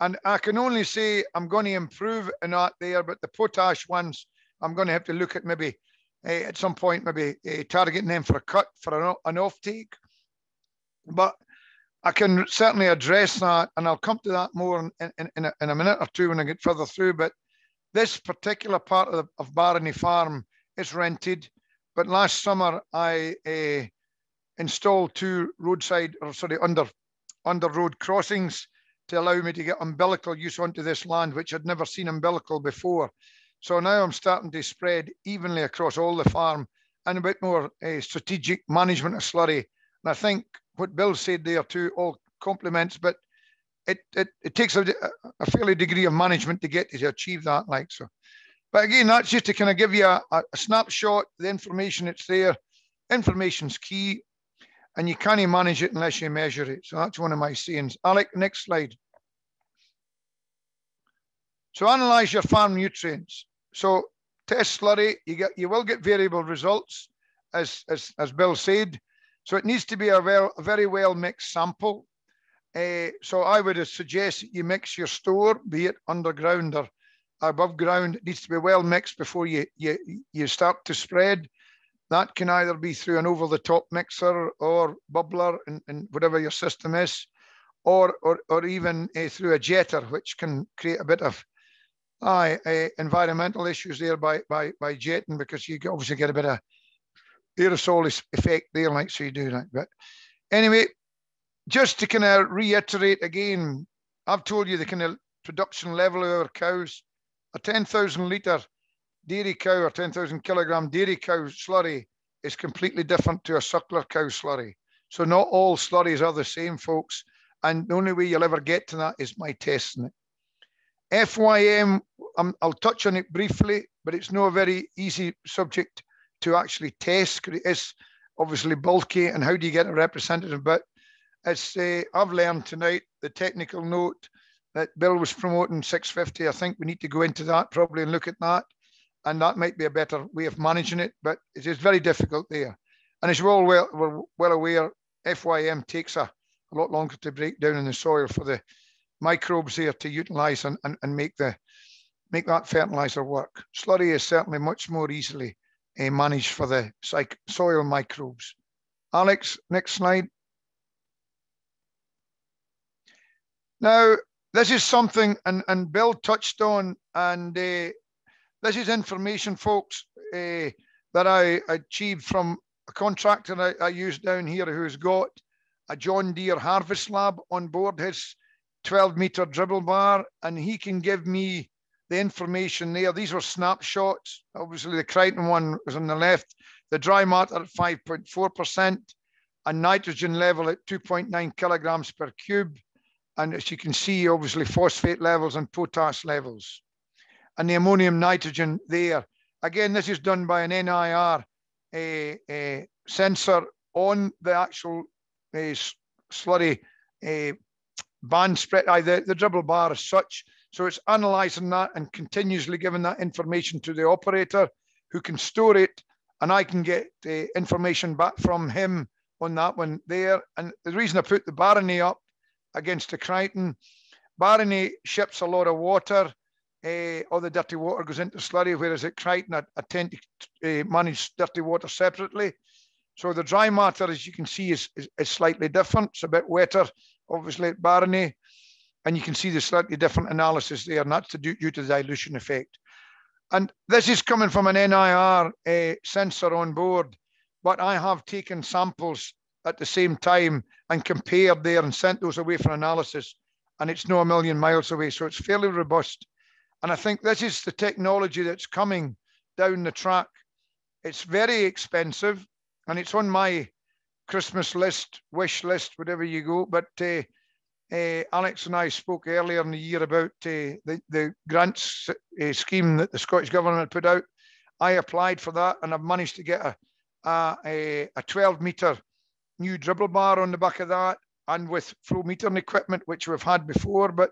And I can only say I'm going to improve in that there, but the potash ones, I'm going to have to look at maybe uh, at some point, maybe uh, targeting them for a cut for an, an off take. But I can certainly address that, and I'll come to that more in, in, in, a, in a minute or two when I get further through. But this particular part of, of Barony Farm is rented, but last summer I uh, installed two roadside or sorry under under road crossings to allow me to get umbilical use onto this land, which I'd never seen umbilical before. So now I'm starting to spread evenly across all the farm and a bit more uh, strategic management of slurry. And I think what Bill said there too all compliments, but it, it, it takes a, a fairly degree of management to get to achieve that like so but again that's just to kind of give you a, a snapshot the information it's there information's key and you can't manage it unless you measure it. So that's one of my sayings. Alec next slide. So analyze your farm nutrients. So test slurry you get you will get variable results as as, as bill said. So it needs to be a, well, a very well mixed sample. Uh, so I would suggest you mix your store, be it underground or above ground. It needs to be well mixed before you, you, you start to spread. That can either be through an over-the-top mixer or bubbler and, and whatever your system is, or, or, or even uh, through a jetter, which can create a bit of uh, uh, environmental issues there by, by, by jetting because you obviously get a bit of aerosol effect there, like so you do that. But anyway, just to kind of reiterate again, I've told you the kind of production level of our cows. A 10,000 litre dairy cow or 10,000 kilogram dairy cow slurry is completely different to a suckler cow slurry. So not all slurries are the same, folks. And the only way you'll ever get to that is by testing it. FYM, um, I'll touch on it briefly, but it's no very easy subject to actually test because it is obviously bulky and how do you get a representative? But as uh, I've learned tonight, the technical note that Bill was promoting 650, I think we need to go into that probably and look at that. And that might be a better way of managing it, but it is very difficult there. And as we're all well, we're well aware, FYM takes a, a lot longer to break down in the soil for the microbes there to utilize and, and, and make the make that fertilizer work. Slurry is certainly much more easily uh, managed for the soil microbes. Alex, next slide. Now, this is something, and, and Bill touched on, and uh, this is information, folks, uh, that I achieved from a contractor I, I use down here who's got a John Deere HarvestLab on board his 12 meter dribble bar and he can give me the information there. These were snapshots. Obviously the Crichton one was on the left, the dry matter at 5.4% and nitrogen level at 2.9 kilograms per cube. And as you can see, obviously phosphate levels and potash levels. And the ammonium nitrogen there. Again, this is done by an NIR a, a sensor on the actual a slurry a band spread, the, the dribble bar as such. So it's analyzing that and continuously giving that information to the operator who can store it and I can get the information back from him on that one there. And the reason I put the Barony up against the Crichton, Barony ships a lot of water. Uh, all the dirty water goes into slurry, whereas at Crichton, I, I tend to uh, manage dirty water separately. So the dry matter, as you can see, is, is, is slightly different. It's a bit wetter, obviously, at Barony. And you can see the slightly different analysis there, and that's due, due to the dilution effect. And this is coming from an NIR uh, sensor on board, but I have taken samples at the same time and compared there and sent those away for analysis. And it's no a million miles away, so it's fairly robust. And I think this is the technology that's coming down the track. It's very expensive and it's on my Christmas list, wish list, whatever you go. But uh, uh, Alex and I spoke earlier in the year about uh, the, the grants uh, scheme that the Scottish Government put out. I applied for that and I've managed to get a, a, a 12 metre new dribble bar on the back of that and with flow metering equipment, which we've had before. But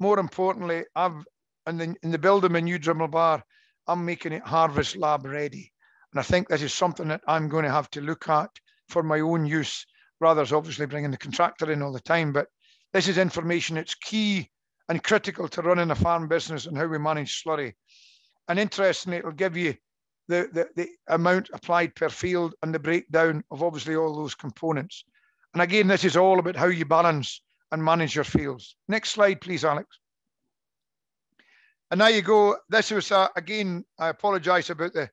more importantly, I've in the, in the build of my new dribble bar, I'm making it HarvestLab ready. And I think this is something that I'm going to have to look at for my own use, rather than obviously bringing the contractor in all the time. But this is information that's key and critical to running a farm business and how we manage slurry. And interestingly, it'll give you the, the, the amount applied per field and the breakdown of obviously all those components. And again, this is all about how you balance and manage your fields. Next slide, please, Alex. And now you go. This was, uh, again, I apologize about the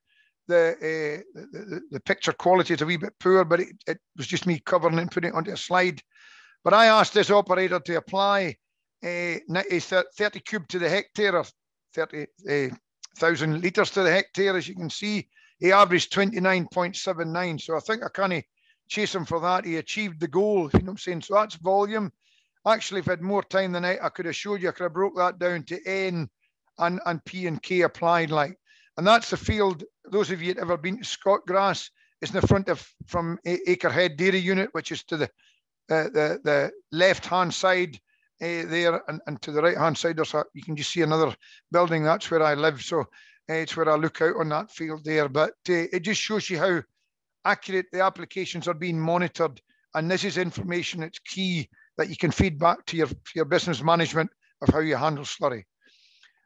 the, uh, the, the picture quality is a wee bit poor, but it, it was just me covering and putting it onto a slide. But I asked this operator to apply a 30 cube to the hectare or 30,000 uh, litres to the hectare, as you can see. He averaged 29.79. So I think I can't chase him for that. He achieved the goal, you know what I'm saying. So that's volume. Actually, if I had more time than I, I could have showed you, I could have broke that down to N and, and P and K applied like. And that's the field, those of you that ever been to Scotgrass, it's in the front of from Acrehead Dairy Unit, which is to the uh, the, the left-hand side uh, there and, and to the right-hand side, there's a, you can just see another building. That's where I live. So uh, it's where I look out on that field there. But uh, it just shows you how accurate the applications are being monitored. And this is information that's key that you can feed back to your, your business management of how you handle slurry.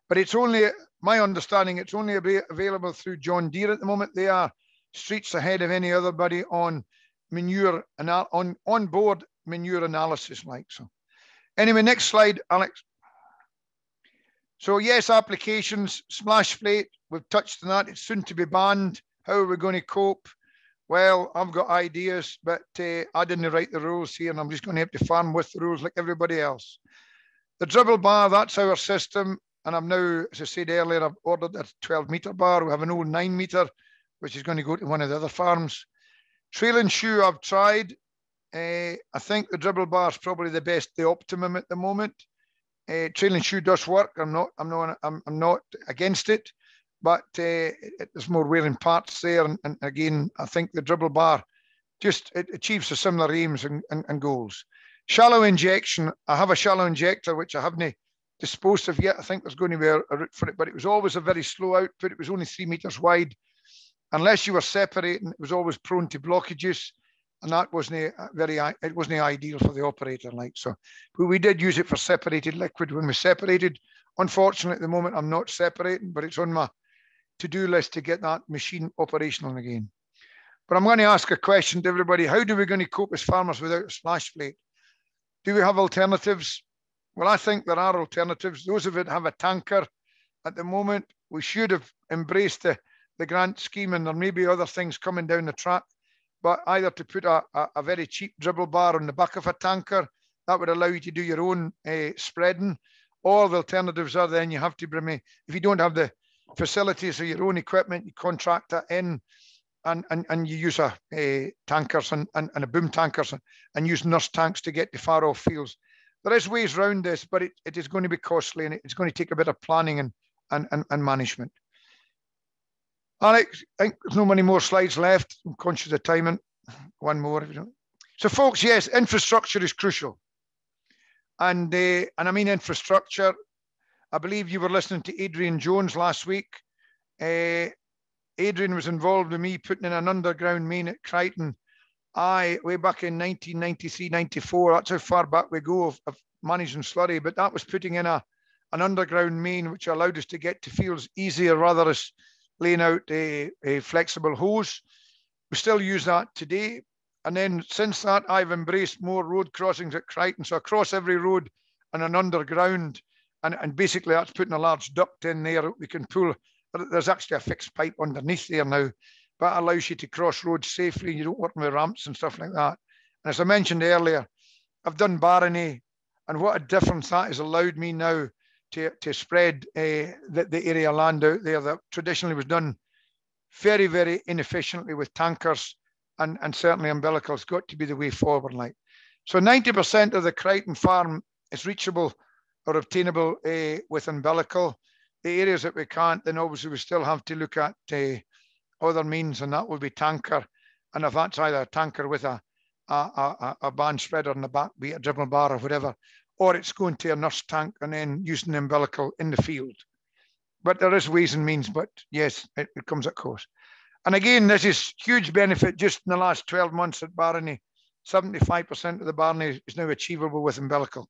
But it's only, my understanding, it's only available through John Deere at the moment. They are streets ahead of any other body on manure and on, on board manure analysis like so. Anyway, next slide, Alex. So yes, applications, splash plate, we've touched on that. It's soon to be banned. How are we going to cope? Well, I've got ideas, but uh, I didn't write the rules here and I'm just going to have to farm with the rules like everybody else. The dribble bar, that's our system. And I'm now, as I said earlier, I've ordered a 12 meter bar. We have an old nine meter, which is going to go to one of the other farms. Trailing shoe I've tried. Uh, I think the dribble bar is probably the best, the optimum at the moment. Uh, trailing shoe does work. I'm not, I'm not, I'm, I'm not against it, but uh, there's more wearing parts there. And, and, again, I think the dribble bar just it achieves the similar aims and, and, and goals. Shallow injection. I have a shallow injector which I haven't disposed of yet. I think there's going to be a, a route for it, but it was always a very slow output. It was only three meters wide. Unless you were separating, it was always prone to blockages, and that wasn't very. It wasn't ideal for the operator. Like so, but we did use it for separated liquid when we separated. Unfortunately, at the moment, I'm not separating, but it's on my to-do list to get that machine operational again. But I'm going to ask a question to everybody: How do we going to cope as farmers without a splash plate? Do we have alternatives? Well, I think there are alternatives. Those of it have a tanker at the moment. We should have embraced the, the grant scheme and there may be other things coming down the track, but either to put a, a, a very cheap dribble bar on the back of a tanker that would allow you to do your own uh, spreading. Or the alternatives are then you have to bring me, if you don't have the facilities or your own equipment, you contract that in and, and, and you use a, a tankers and, and, and, a boom tankers and, and use nurse tanks to get to far off fields. There is ways around this, but it, it is going to be costly and it's going to take a bit of planning and, and, and, and management. Alex, I think there's no many more slides left. I'm conscious of timing. One more. So folks, yes, infrastructure is crucial. And, uh, and I mean infrastructure. I believe you were listening to Adrian Jones last week. Uh, Adrian was involved with me putting in an underground main at Crichton. I, way back in 1993, 94, that's how far back we go of, of managing slurry, but that was putting in a, an underground main which allowed us to get to fields easier rather than laying out a, a flexible hose. We still use that today. And then since that, I've embraced more road crossings at Crichton. So across every road and an underground, and, and basically that's putting a large duct in there. We can pull, there's actually a fixed pipe underneath there now, but allows you to cross roads safely. And you don't work with ramps and stuff like that. And as I mentioned earlier, I've done Barony, and what a difference that has allowed me now to, to spread uh, the, the area land out there that traditionally was done very, very inefficiently with tankers and, and certainly umbilicals got to be the way forward like. So 90% of the Crichton farm is reachable or obtainable uh, with umbilical. The areas that we can't, then obviously we still have to look at uh, other means and that will be tanker. And if that's either a tanker with a, a, a, a band spreader in the back, be it a dribble bar or whatever, or it's going to a nurse tank and then using the umbilical in the field. But there is ways and means, but yes, it, it comes at cost. And again, this is huge benefit just in the last 12 months at Barony. 75% of the Barony is now achievable with umbilical.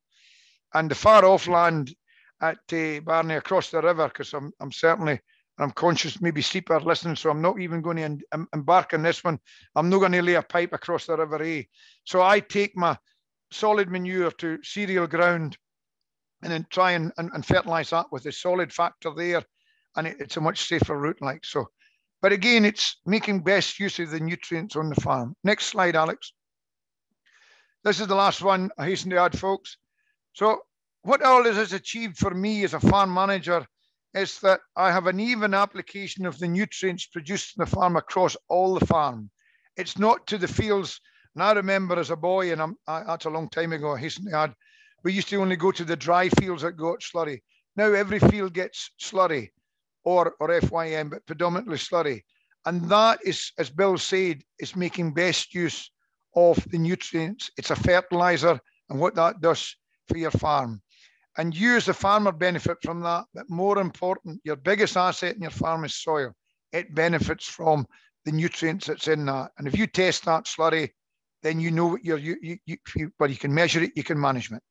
And the far off land at uh, Barony across the river, because I'm, I'm certainly, I'm conscious maybe SEPA listening, so I'm not even going to em embark on this one. I'm not going to lay a pipe across the River Ayr. So I take my solid manure to cereal ground and then try and, and, and fertilize that with the solid factor there. And it, it's a much safer route like so. But again, it's making best use of the nutrients on the farm. Next slide, Alex. This is the last one I hasten to add, folks. So what all is this has achieved for me as a farm manager is that I have an even application of the nutrients produced in the farm across all the farm. It's not to the fields. And I remember as a boy, and I'm, I, that's a long time ago, I hasten to add, we used to only go to the dry fields that got slurry. Now every field gets slurry or, or FYM, but predominantly slurry. And that is, as Bill said, is making best use of the nutrients. It's a fertilizer and what that does for your farm. And you as a farmer benefit from that. But more important, your biggest asset in your farm is soil. It benefits from the nutrients that's in that. And if you test that slurry, then you know what you're, you, you, you, well, you can measure it, you can manage it.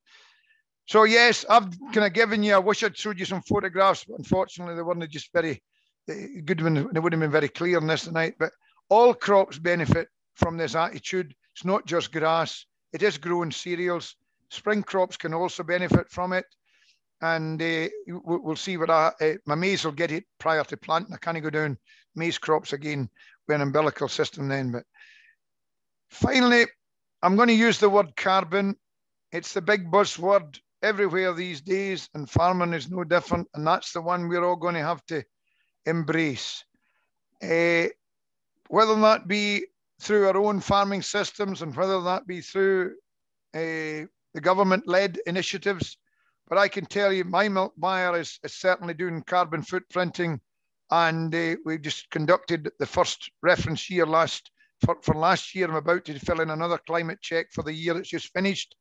So yes, I've kind of given you, I wish I'd showed you some photographs, but unfortunately they weren't just very eh, good when they wouldn't have been very clear on this tonight, but all crops benefit from this attitude. It's not just grass, it is growing cereals. Spring crops can also benefit from it. And uh, we'll see what I, uh, my maize will get it prior to planting. I can't go down maize crops again with an umbilical system then. But finally, I'm going to use the word carbon. It's the big buzzword everywhere these days, and farming is no different. And that's the one we're all going to have to embrace. Uh, whether that be through our own farming systems and whether that be through uh, the government-led initiatives. But I can tell you, my milk buyer is, is certainly doing carbon footprinting, and uh, we just conducted the first reference year last for, for last year. I'm about to fill in another climate check for the year that's just finished,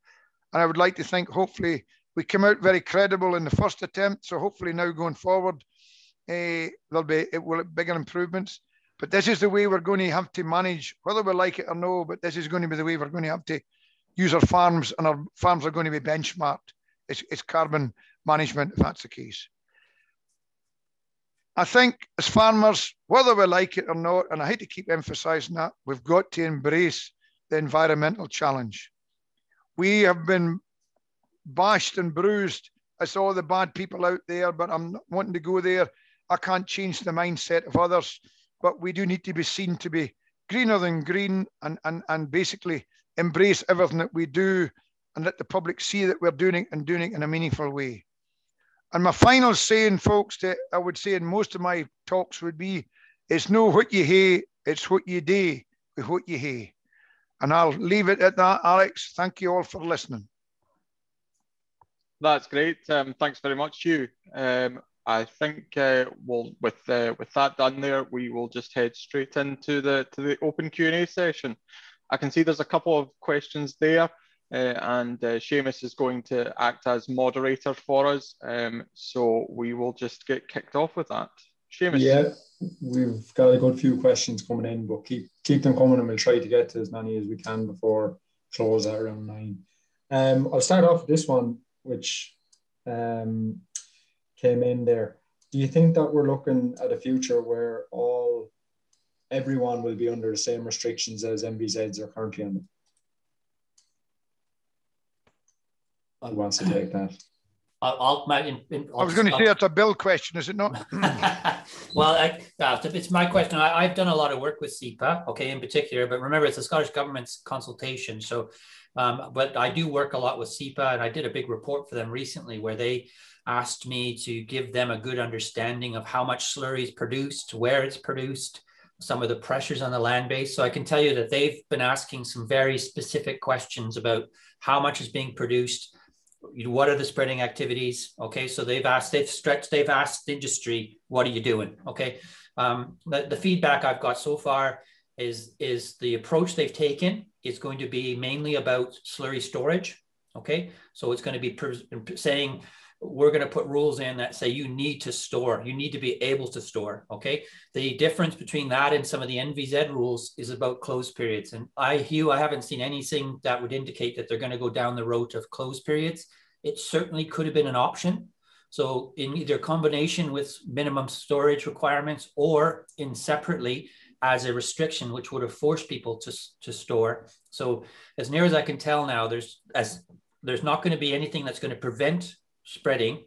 and I would like to think hopefully we come out very credible in the first attempt. So hopefully now going forward, uh, there'll be it will bigger improvements. But this is the way we're going to have to manage, whether we like it or no. But this is going to be the way we're going to have to use our farms, and our farms are going to be benchmarked. It's, it's carbon management if that's the case. I think as farmers, whether we like it or not, and I hate to keep emphasizing that, we've got to embrace the environmental challenge. We have been bashed and bruised. I saw the bad people out there, but I'm not wanting to go there. I can't change the mindset of others, but we do need to be seen to be greener than green and, and, and basically embrace everything that we do and let the public see that we're doing it and doing it in a meaningful way. And my final saying, folks, that I would say in most of my talks would be, it's no what you hear, it's what you do with what you hear. And I'll leave it at that, Alex. Thank you all for listening. That's great. Um, thanks very much, Hugh. Um, I think uh, we'll, with uh, with that done there, we will just head straight into the to the open Q and A session. I can see there's a couple of questions there, uh, and uh, Seamus is going to act as moderator for us. Um, so we will just get kicked off with that. Seamus. Yeah, we've got a good few questions coming in, but keep keep them coming, and we'll try to get to as many as we can before close at around nine. Um, I'll start off with this one, which um, came in there. Do you think that we're looking at a future where all everyone will be under the same restrictions as NVZs are currently under? Who wants to take that? I'll, I'll, in, in, i was going to say it's a bill question, is it not? <laughs> well, I, uh, it's my question. I, have done a lot of work with SEPA, okay, in particular, but remember, it's the Scottish Government's consultation. So, um, but I do work a lot with SEPA, and I did a big report for them recently where they asked me to give them a good understanding of how much slurry is produced, where it's produced, some of the pressures on the land base. So I can tell you that they've been asking some very specific questions about how much is being produced, what are the spreading activities. Okay, so they've asked, they've stretched, they've asked industry, what are you doing? Okay, um, the, the feedback I've got so far is is the approach they've taken is going to be mainly about slurry storage. Okay, so it's going to be saying we're going to put rules in that say you need to store, you need to be able to store. Okay. The difference between that and some of the NVZ rules is about close periods. And I, Hugh, I haven't seen anything that would indicate that they're going to go down the road of close periods. It certainly could have been an option. So in either combination with minimum storage requirements or in separately as a restriction, which would have forced people to, to store. So as near as I can tell now, there's as there's not going to be anything that's going to prevent spreading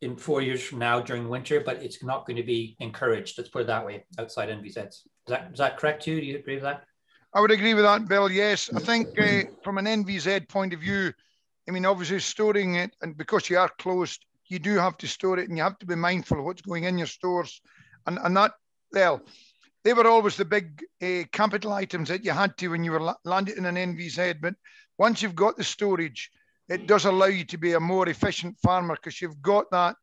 in four years from now during winter, but it's not going to be encouraged. Let's put it that way outside NVZs. Is that, is that correct too? Do you agree with that? I would agree with that, Bill. Yes. I think uh, from an NVZ point of view, I mean, obviously storing it, and because you are closed, you do have to store it and you have to be mindful of what's going in your stores. And, and that, well, they were always the big uh, capital items that you had to when you were landed in an NVZ. But once you've got the storage, it does allow you to be a more efficient farmer because you've got that,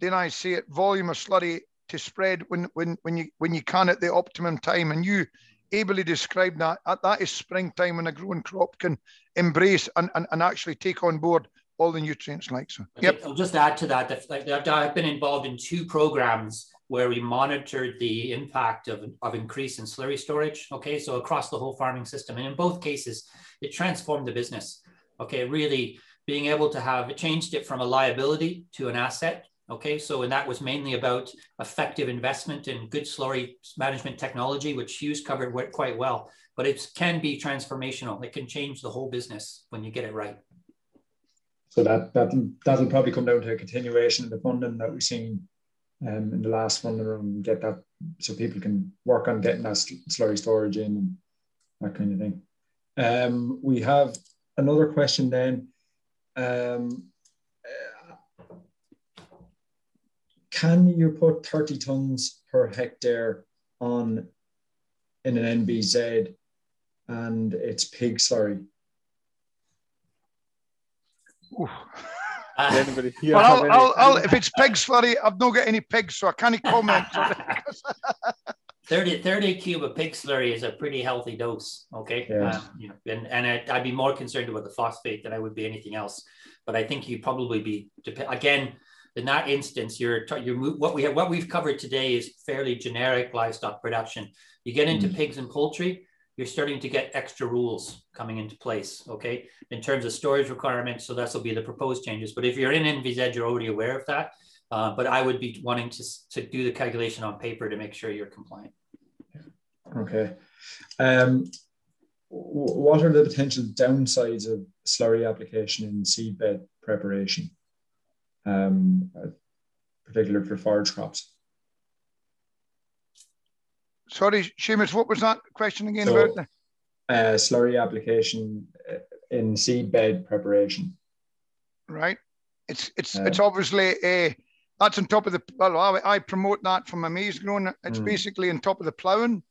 then I say it, volume of slurry to spread when when when you when you can at the optimum time. And you ably describe that. That is springtime when a growing crop can embrace and, and, and actually take on board all the nutrients like so. Yep. I'll just add to that that I've been involved in two programs where we monitored the impact of, of increase in slurry storage. Okay, so across the whole farming system. And in both cases, it transformed the business okay, really being able to have changed it from a liability to an asset. Okay, so and that was mainly about effective investment in good slurry management technology, which Hugh's covered quite well. But it can be transformational. It can change the whole business when you get it right. So that that that'll probably come down to a continuation of the funding that we've seen um, in the last funding and get that so people can work on getting that slurry storage in and that kind of thing. Um, we have another question then. Um, can you put 30 tons per hectare on in an NVZ and it's pig slurry? <laughs> Anybody here well, I'll, I'll, I'll, if it's pig slurry, I've not got any pigs, so I can't comment. <laughs> <laughs> 30, 30 cube of pig slurry is a pretty healthy dose. Okay. Yeah. Um, you know, and, and I, would be more concerned about the phosphate than I would be anything else. But I think you'd probably be, again, in that instance, you're, you're what we have, what we've covered today is fairly generic livestock production. You get into mm. pigs and poultry, you're starting to get extra rules coming into place. Okay. In terms of storage requirements. So that's will be the proposed changes. But if you're in NVZ, you're already aware of that. Uh, but I would be wanting to, to do the calculation on paper to make sure you're compliant. Okay. Um, what are the potential downsides of slurry application in seedbed preparation, um, particularly for forage crops? Sorry, Seamus, what was that question again so, about? Uh, slurry application uh, in seed bed preparation. Right. It's it's uh, it's obviously a that's on top of the well I, I promote that from my maize growing. It's mm. basically on top of the ploughing.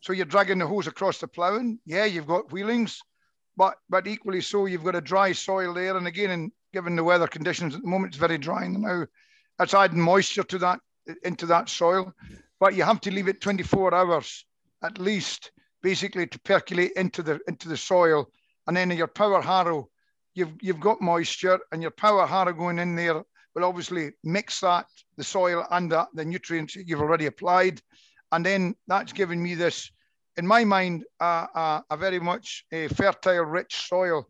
So you're dragging the hose across the ploughing. Yeah, you've got wheelings, but but equally so you've got a dry soil there. And again, and given the weather conditions at the moment, it's very dry now. That's adding moisture to that into that soil. But you have to leave it 24 hours at least, basically to percolate into the into the soil. And then your power harrow, you've you've got moisture, and your power harrow going in there will obviously mix that the soil and the, the nutrients you've already applied, and then that's given me this, in my mind, uh, uh, a very much a fertile, rich soil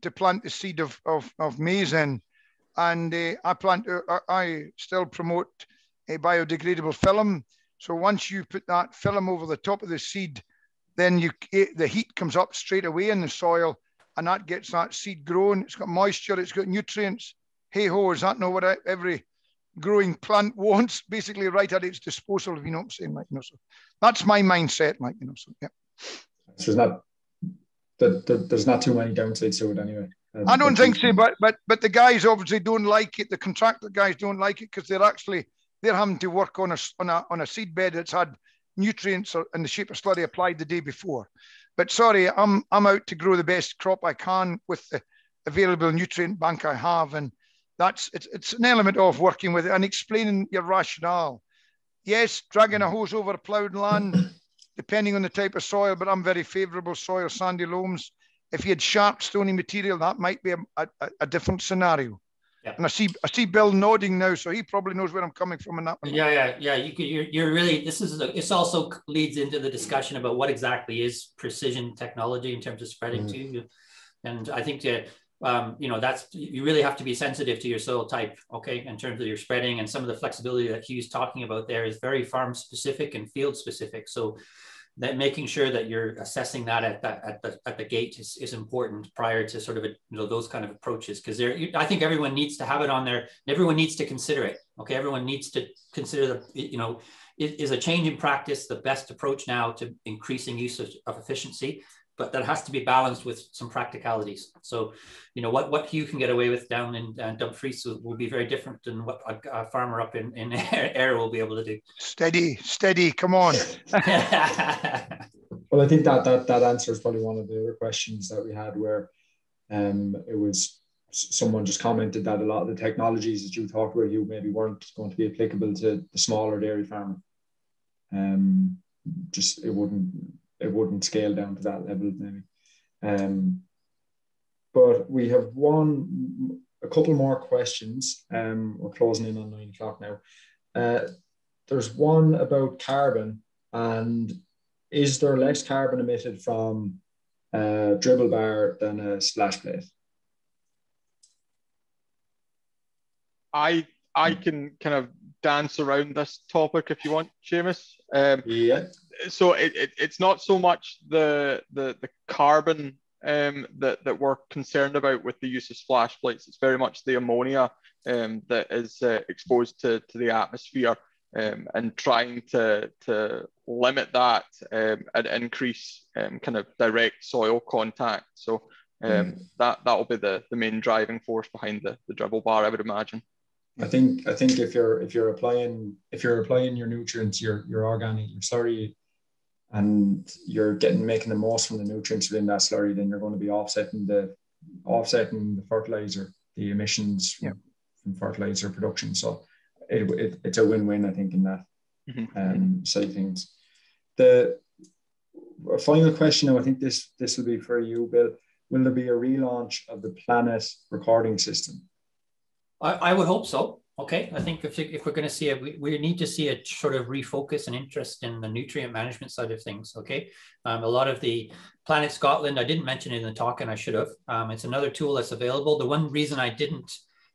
to plant the seed of of, of maize in, and uh, I plant. Uh, I still promote a biodegradable film so once you put that film over the top of the seed, then you the heat comes up straight away in the soil, and that gets that seed growing. It's got moisture, it's got nutrients. Hey ho, is that not what every growing plant wants? Basically, right at its disposal. If you know what I'm saying, Mike. You know, so that's my mindset, Mike. You know, so yeah. So there's not that there's not too many downsides to it anyway. Um, I don't think so, but but but the guys obviously don't like it. The contractor guys don't like it because they're actually they're having to work on a, on a, on a seed bed that's had nutrients or in the shape of slurry applied the day before. But sorry, I'm, I'm out to grow the best crop I can with the available nutrient bank I have. And that's, it's, it's an element of working with it and explaining your rationale. Yes, dragging a hose over a ploughed land, <clears throat> depending on the type of soil, but I'm very favourable soil, sandy loams. If you had sharp, stony material, that might be a, a, a different scenario. Yeah. And I see I see Bill nodding now, so he probably knows where I'm coming from in that one. Yeah, yeah, yeah. You could, you're, you're really this is this also leads into the discussion about what exactly is precision technology in terms of spreading mm. too. And I think that um, you know that's you really have to be sensitive to your soil type, okay, in terms of your spreading and some of the flexibility that Hugh's talking about there is very farm specific and field specific. So that making sure that you're assessing that at that at the at the gate is, is important prior to sort of a, you know those kind of approaches. Because there I think everyone needs to have it on there everyone needs to consider it okay? Everyone needs to consider the you know is a change in practice the best approach now to increasing use of, of efficiency but that has to be balanced with some practicalities. So, you know, what, what Hugh can get away with down in uh, Dumfries will, will, be very different than what a, a farmer up in, in <laughs> Ayr will be able to do. Steady, steady, come on. <laughs> well, I think that, that, that answers probably one of the other questions that we had where um, it was someone just commented that a lot of the technologies that you talked about, you maybe weren't going to be applicable to the smaller dairy farmer. Um, just it wouldn't it wouldn't scale down to that level maybe. Um, but we have one, a couple more questions. Um, we're closing in on nine o'clock now. Uh, there's one about carbon and is there less carbon emitted from a dribble bar than a splash plate? I I can kind of dance around this topic if you want, Seamus. Um, yeah so it, it, it's not so much the the, the carbon um, that, that we're concerned about with the use of splash plates. It's very much the ammonia um, that is uh, exposed to, to the atmosphere um, and trying to, to limit that um, and increase um, kind of direct soil contact. So mm. that that will be the, the main driving force behind the, the dribble bar, I would imagine. I think I think if you're if you're applying if you're applying your nutrients, your your organic, your sorry, and you're getting making the most from the nutrients within that slurry, then you're going to be offsetting the offsetting the fertilizer, the emissions from, from fertilizer production. So it, it, it's a win-win, I think, in that mm-hmm. um, side of things. The final question, now I think this this will be for you, Bill. Will there be a relaunch of the Planet recording system? I, I would hope so. Okay, I think if, if we're going to see it, we, we need to see a sort of refocus and interest in the nutrient management side of things. Okay, um, a lot of the Planet Scotland, I didn't mention it in the talk, and I should have. Um, it's another tool that's available. The one reason I didn't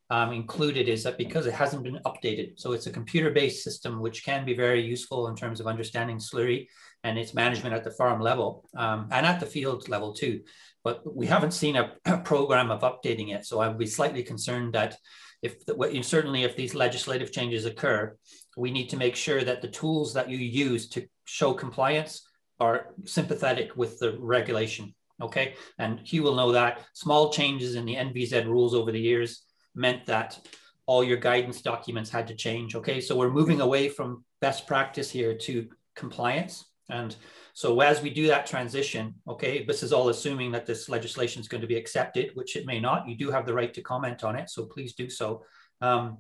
um, include it is that because it hasn't been updated. So it's a computer-based system which can be very useful in terms of understanding slurry and its management at the farm level um, and at the field level too. But we haven't seen a, a program of updating it. So I would be slightly concerned that if the, certainly if these legislative changes occur, we need to make sure that the tools that you use to show compliance are sympathetic with the regulation. Okay, and Hugh will know that small changes in the NVZ rules over the years meant that all your guidance documents had to change. Okay, so we're moving away from best practice here to compliance. And so as we do that transition, okay, this is all assuming that this legislation is going to be accepted, which it may not. You do have the right to comment on it, so please do so. Um,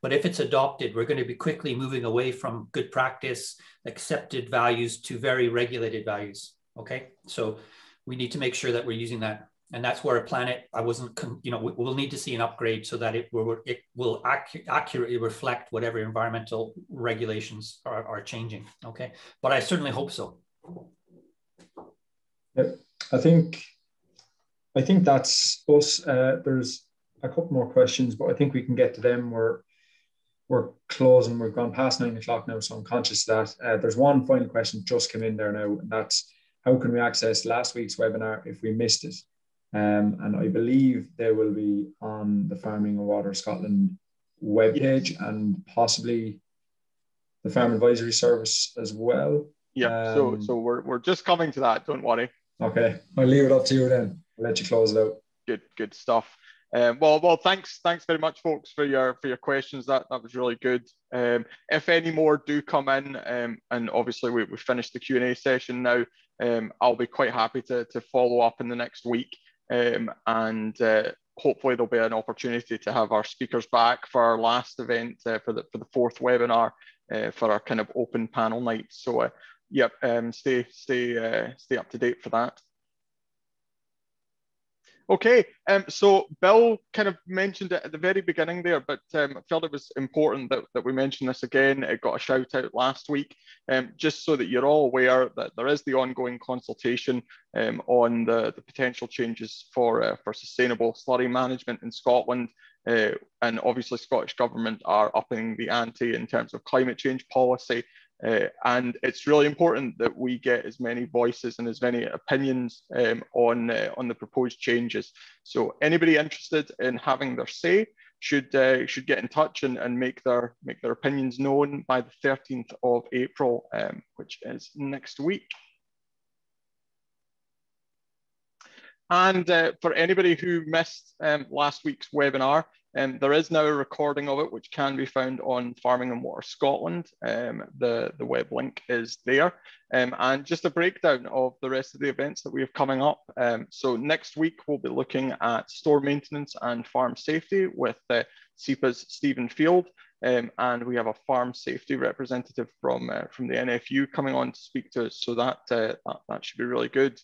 but if it's adopted, we're going to be quickly moving away from good practice, accepted values to very regulated values. Okay, so we need to make sure that we're using that. And that's where a planet, I wasn't, you know, we'll need to see an upgrade so that it it will ac accurately reflect whatever environmental regulations are, are changing. Okay, but I certainly hope so. Yeah, I think, I think that's us. Uh, there's a couple more questions, but I think we can get to them. We're we're closing. We've gone past nine o'clock now, so I'm conscious of that. Uh, there's one final question just come in there now, and that's how can we access last week's webinar if we missed it? Um, and I believe they will be on the Farming and Water Scotland webpage and possibly the Farm Advisory Service as well. Yeah, um, so so we're, we're just coming to that. Don't worry. Okay, I'll leave it up to you then. I'll let you close it out. Good, good stuff. Um, well, well, thanks, thanks very much, folks, for your for your questions. That that was really good. Um, if any more do come in, um, and obviously we we finished the Q and A session now, um, I'll be quite happy to to follow up in the next week, um, and uh, hopefully there'll be an opportunity to have our speakers back for our last event uh, for the for the fourth webinar uh, for our kind of open panel night. So, uh, yep, um, stay stay uh, stay up to date for that. Okay, um, so Bill kind of mentioned it at the very beginning there, but um, I felt it was important that, that we mention this again. It got a shout out last week, um, just so that you're all aware that there is the ongoing consultation um, on the, the potential changes for, uh, for sustainable slurry management in Scotland. Uh, and obviously Scottish Government are upping the ante in terms of climate change policy. Uh, and it's really important that we get as many voices and as many opinions um, on, uh, on the proposed changes. So anybody interested in having their say should, uh, should get in touch and, and make, their, make their opinions known by the 13th of April, um, which is next week. And uh, for anybody who missed um, last week's webinar, um, there is now a recording of it, which can be found on Farming and Water Scotland. Um, the, the web link is there. Um, and just a breakdown of the rest of the events that we have coming up. Um, so next week, we'll be looking at store maintenance and farm safety with uh, SEPA's Stephen Field. Um, and we have a farm safety representative from, uh, from the NFU coming on to speak to us. So that, uh, that, that, should be really good.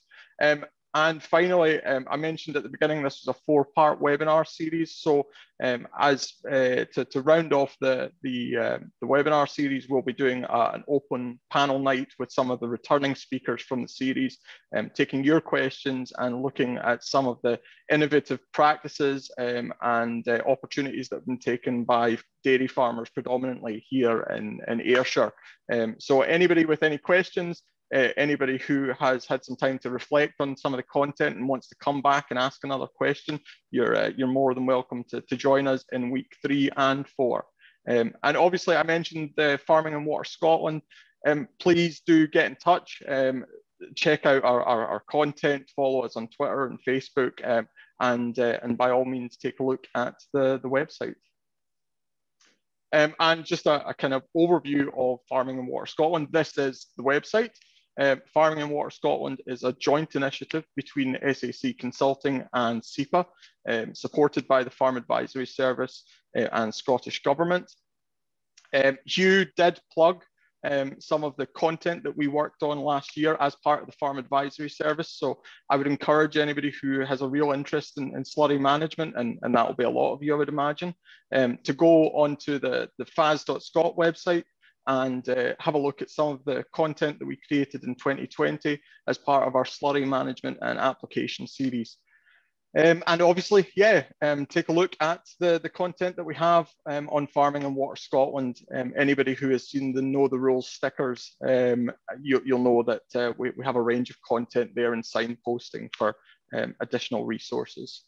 And finally, um, I mentioned at the beginning, this was a four part webinar series. So um, as uh, to, to, round off the, the, uh, the webinar series, we'll be doing uh, an open panel night with some of the returning speakers from the series, um, taking your questions and looking at some of the innovative practices um, and uh, opportunities that have been taken by dairy farmers predominantly here in, in Ayrshire. Um, so anybody with any questions, uh, anybody who has had some time to reflect on some of the content and wants to come back and ask another question, you're, uh, you're more than welcome to, to join us in week three and four. Um, and obviously I mentioned the Farming and Water Scotland. Um, please do get in touch. Um, check out our, our, our, content, follow us on Twitter and Facebook, um, and, uh, and by all means take a look at the, the website. Um, and just a, a, kind of overview of Farming and Water Scotland. This is the website. Uh, Farming and Water Scotland is a joint initiative between SAC Consulting and SEPA, um, supported by the Farm Advisory Service uh, and Scottish Government. Um, Hugh did plug um, some of the content that we worked on last year as part of the Farm Advisory Service. So I would encourage anybody who has a real interest in, in slurry management, and, and that will be a lot of you, I would imagine, um, to go onto the, the fas.scot website and uh, have a look at some of the content that we created in 2020 as part of our slurry management and application series. Um, and obviously, yeah, um, take a look at the, the content that we have um, on Farming and Water Scotland. Um, anybody who has seen the Know the Rules stickers, um, you, will know that uh, we, we have a range of content there and signposting for um, additional resources.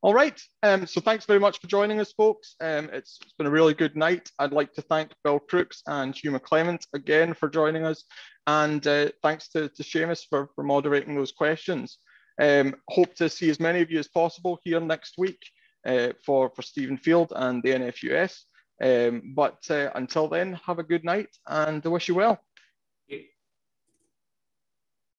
All right, um, so thanks very much for joining us, folks. Um, it's, it's been a really good night. I'd like to thank Bill Crooks and Hugh McClymont again for joining us. And uh, thanks to, to Seamus for, for moderating those questions. Um, hope to see as many of you as possible here next week uh, for, for Stephen Field and the NFUS. Um, but uh, until then, have a good night and I wish you well.